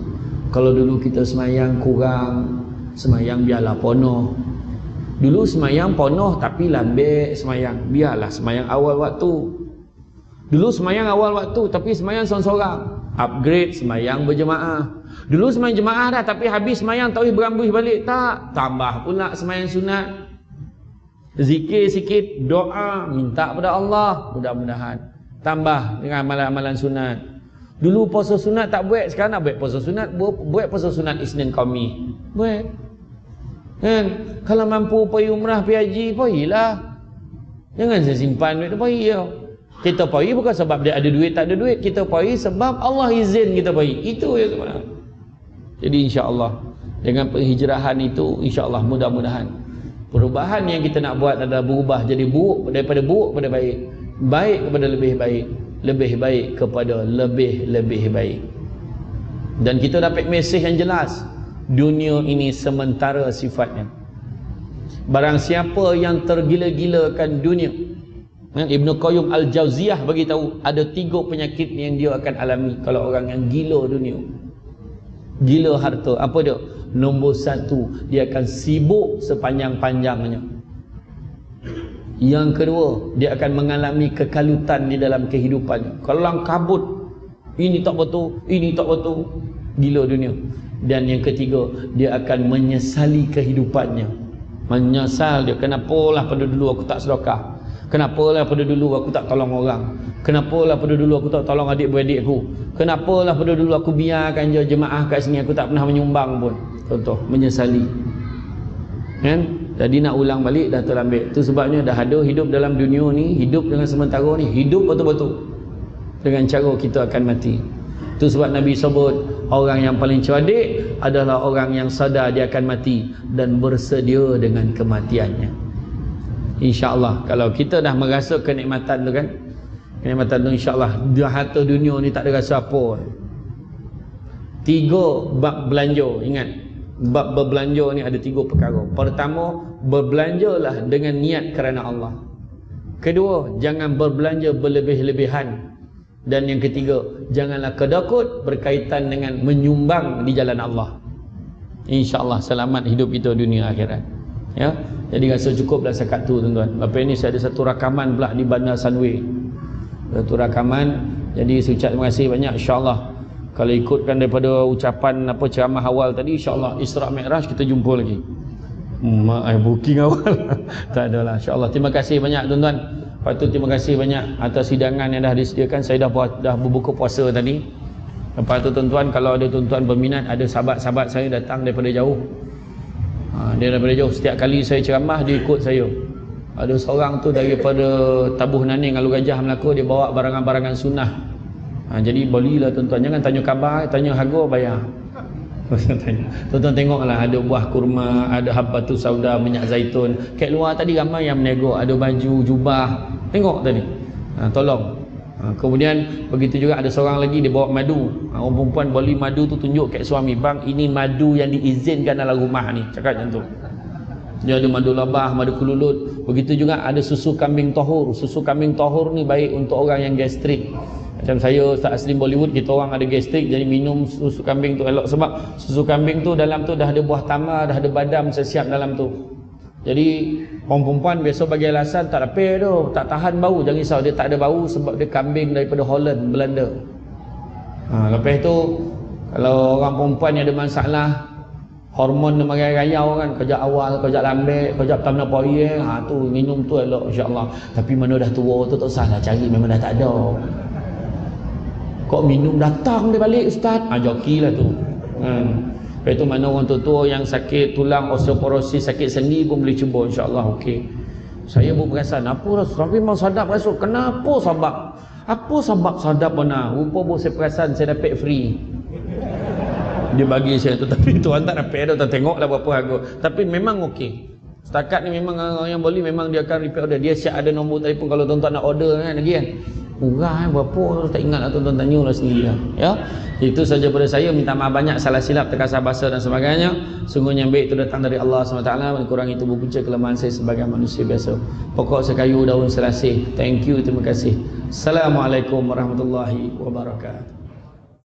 Kalau dulu kita semayang kurang Semayang biarlah penuh Dulu semayang penuh tapi lambek semayang. Biarlah semayang awal waktu. Dulu semayang awal waktu tapi semayang seorang-seorang Upgrade semayang berjemaah. Dulu semayang jemaah dah tapi habis semayang tak boleh balik. Tak. Tambah pula semayang sunat. Zikir sikit doa minta pada Allah. Mudah-mudahan. Tambah dengan amalan-amalan sunat Dulu puasa sunat tak buat, sekarang nak buat puasa sunat, buat, buat puasa sunat Isnin kami. Buat. Kan? Kalau mampu pergi umrah, pergi haji, pergilah. Jangan saya simpan duit tu, pergi ya. Kita pergi bukan sebab dia ada duit, tak ada duit. Kita pergi sebab Allah izin kita pergi. Itu yang sebenarnya. Jadi insya-Allah dengan penghijrahan itu insya-Allah mudah-mudahan perubahan yang kita nak buat adalah berubah jadi buruk daripada buruk kepada baik. Baik kepada lebih baik lebih baik kepada lebih-lebih baik. Dan kita dapat mesej yang jelas dunia ini sementara sifatnya. Barang siapa yang tergila-gilakan dunia eh, Ibn Qayyum Al-Jawziyah bagi tahu ada tiga penyakit yang dia akan alami kalau orang yang gila dunia. Gila harta apa dia? Nombor satu dia akan sibuk sepanjang-panjangnya yang kedua, dia akan mengalami kekalutan di dalam kehidupannya. Kelang kabut. Ini tak betul, ini tak betul. Gila dunia. Dan yang ketiga, dia akan menyesali kehidupannya. Menyesal dia, kenapalah pada dulu aku tak sedekah? Kenapalah pada dulu aku tak tolong orang? Kenapalah pada dulu aku tak tolong adik-beradik aku? Kenapalah pada dulu aku biarkan je jemaah kat sini aku tak pernah menyumbang pun? Contoh, menyesali. Kan? Jadi nak ulang balik dah terlambat. Itu sebabnya dah ada hidup dalam dunia ni, hidup dengan sementara ni, hidup betul-betul. Dengan cara kita akan mati. Itu sebab Nabi sebut, orang yang paling cerdik adalah orang yang sadar dia akan mati dan bersedia dengan kematiannya. InsyaAllah, kalau kita dah merasa kenikmatan tu kan, kenikmatan tu insyaAllah, dia harta dunia ni tak ada rasa apa. Tiga bab belanja, ingat bab berbelanja ni ada tiga perkara. Pertama, berbelanjalah dengan niat kerana Allah. Kedua, jangan berbelanja berlebih-lebihan. Dan yang ketiga, janganlah kedakut berkaitan dengan menyumbang di jalan Allah. InsyaAllah selamat hidup kita dunia akhirat. Ya, jadi rasa cukup dah sekat tu tuan-tuan. Lepas ini saya ada satu rakaman pula di Bandar Sunway. Satu rakaman. Jadi saya ucap terima kasih banyak insyaAllah kalau ikutkan daripada ucapan apa ceramah awal tadi insyaallah Isra Mi'raj kita jumpa lagi. Hmm, eh, booking awal. Tak adalah insyaallah. Terima kasih banyak tuan-tuan. Patut terima kasih banyak atas hidangan yang dah disediakan. Saya dah buat, dah berbuka puasa tadi. Lepas tu tuan-tuan kalau ada tuan-tuan berminat ada sahabat-sahabat saya datang daripada jauh. Ha, dia daripada jauh. Setiap kali saya ceramah dia ikut saya. Ada seorang tu daripada tabuh naning alu gajah Melaka dia bawa barangan-barangan sunnah ha, jadi belilah tuan-tuan. Jangan tanya khabar tanya harga bayar. Tuan-tuan tengoklah ada buah kurma ada habbatus sauda minyak zaitun. Kat luar tadi ramai yang menego ada baju jubah. Tengok tadi. Ha, tolong. Ha, kemudian begitu juga ada seorang lagi dia bawa madu. Ha, orang perempuan beli madu tu tunjuk kat suami bang ini madu yang diizinkan dalam rumah ni. Cakap macam tu. Dia ada madu labah, madu kululut. Begitu juga ada susu kambing tohur. Susu kambing tohur ni baik untuk orang yang gastrik. Macam saya Ustaz Aslim Bollywood, kita orang ada gastrik jadi minum susu kambing tu elok sebab susu kambing tu dalam tu dah ada buah tamar, dah ada badam sesiap dalam tu. Jadi orang perempuan biasa bagi alasan tak ada tu, tak tahan bau. Jangan risau dia tak ada bau sebab dia kambing daripada Holland, Belanda. Ha, lepas tu kalau orang perempuan yang ada masalah hormon dia makin rayau kan kejap awal kejap lambat kejap tak nak poye ha tu minum tu elok insyaallah tapi mana dah tua tu tak salah cari memang dah tak ada kok minum datang dia balik ustaz ha jokilah tu kan Lepas tu mana orang tua-tua yang sakit tulang osteoporosis, sakit sendi pun boleh cuba insyaAllah okey. Saya pun perasan, apa rasul? Tapi memang sadap rasul. Kenapa sabab? Apa sebab sadap benar? Rupa pun saya perasan saya dapat free dia bagi saya tu tapi tuan tak dapat tak tengoklah berapa harga tapi memang okey setakat ni memang orang yang beli memang dia akan repair order dia siap ada nombor telefon kalau tuan-tuan nak order kan lagi kan murah kan berapa tak ingat lah tuan-tuan tanya lah sendiri lah ya? Itu saja pada saya. Minta maaf banyak salah silap terkasar bahasa dan sebagainya. Sungguhnya yang baik itu datang dari Allah SWT. Kurang itu berpunca kelemahan saya sebagai manusia biasa. Pokok sekayu daun selasih. Thank you terima kasih. Assalamualaikum warahmatullahi wabarakatuh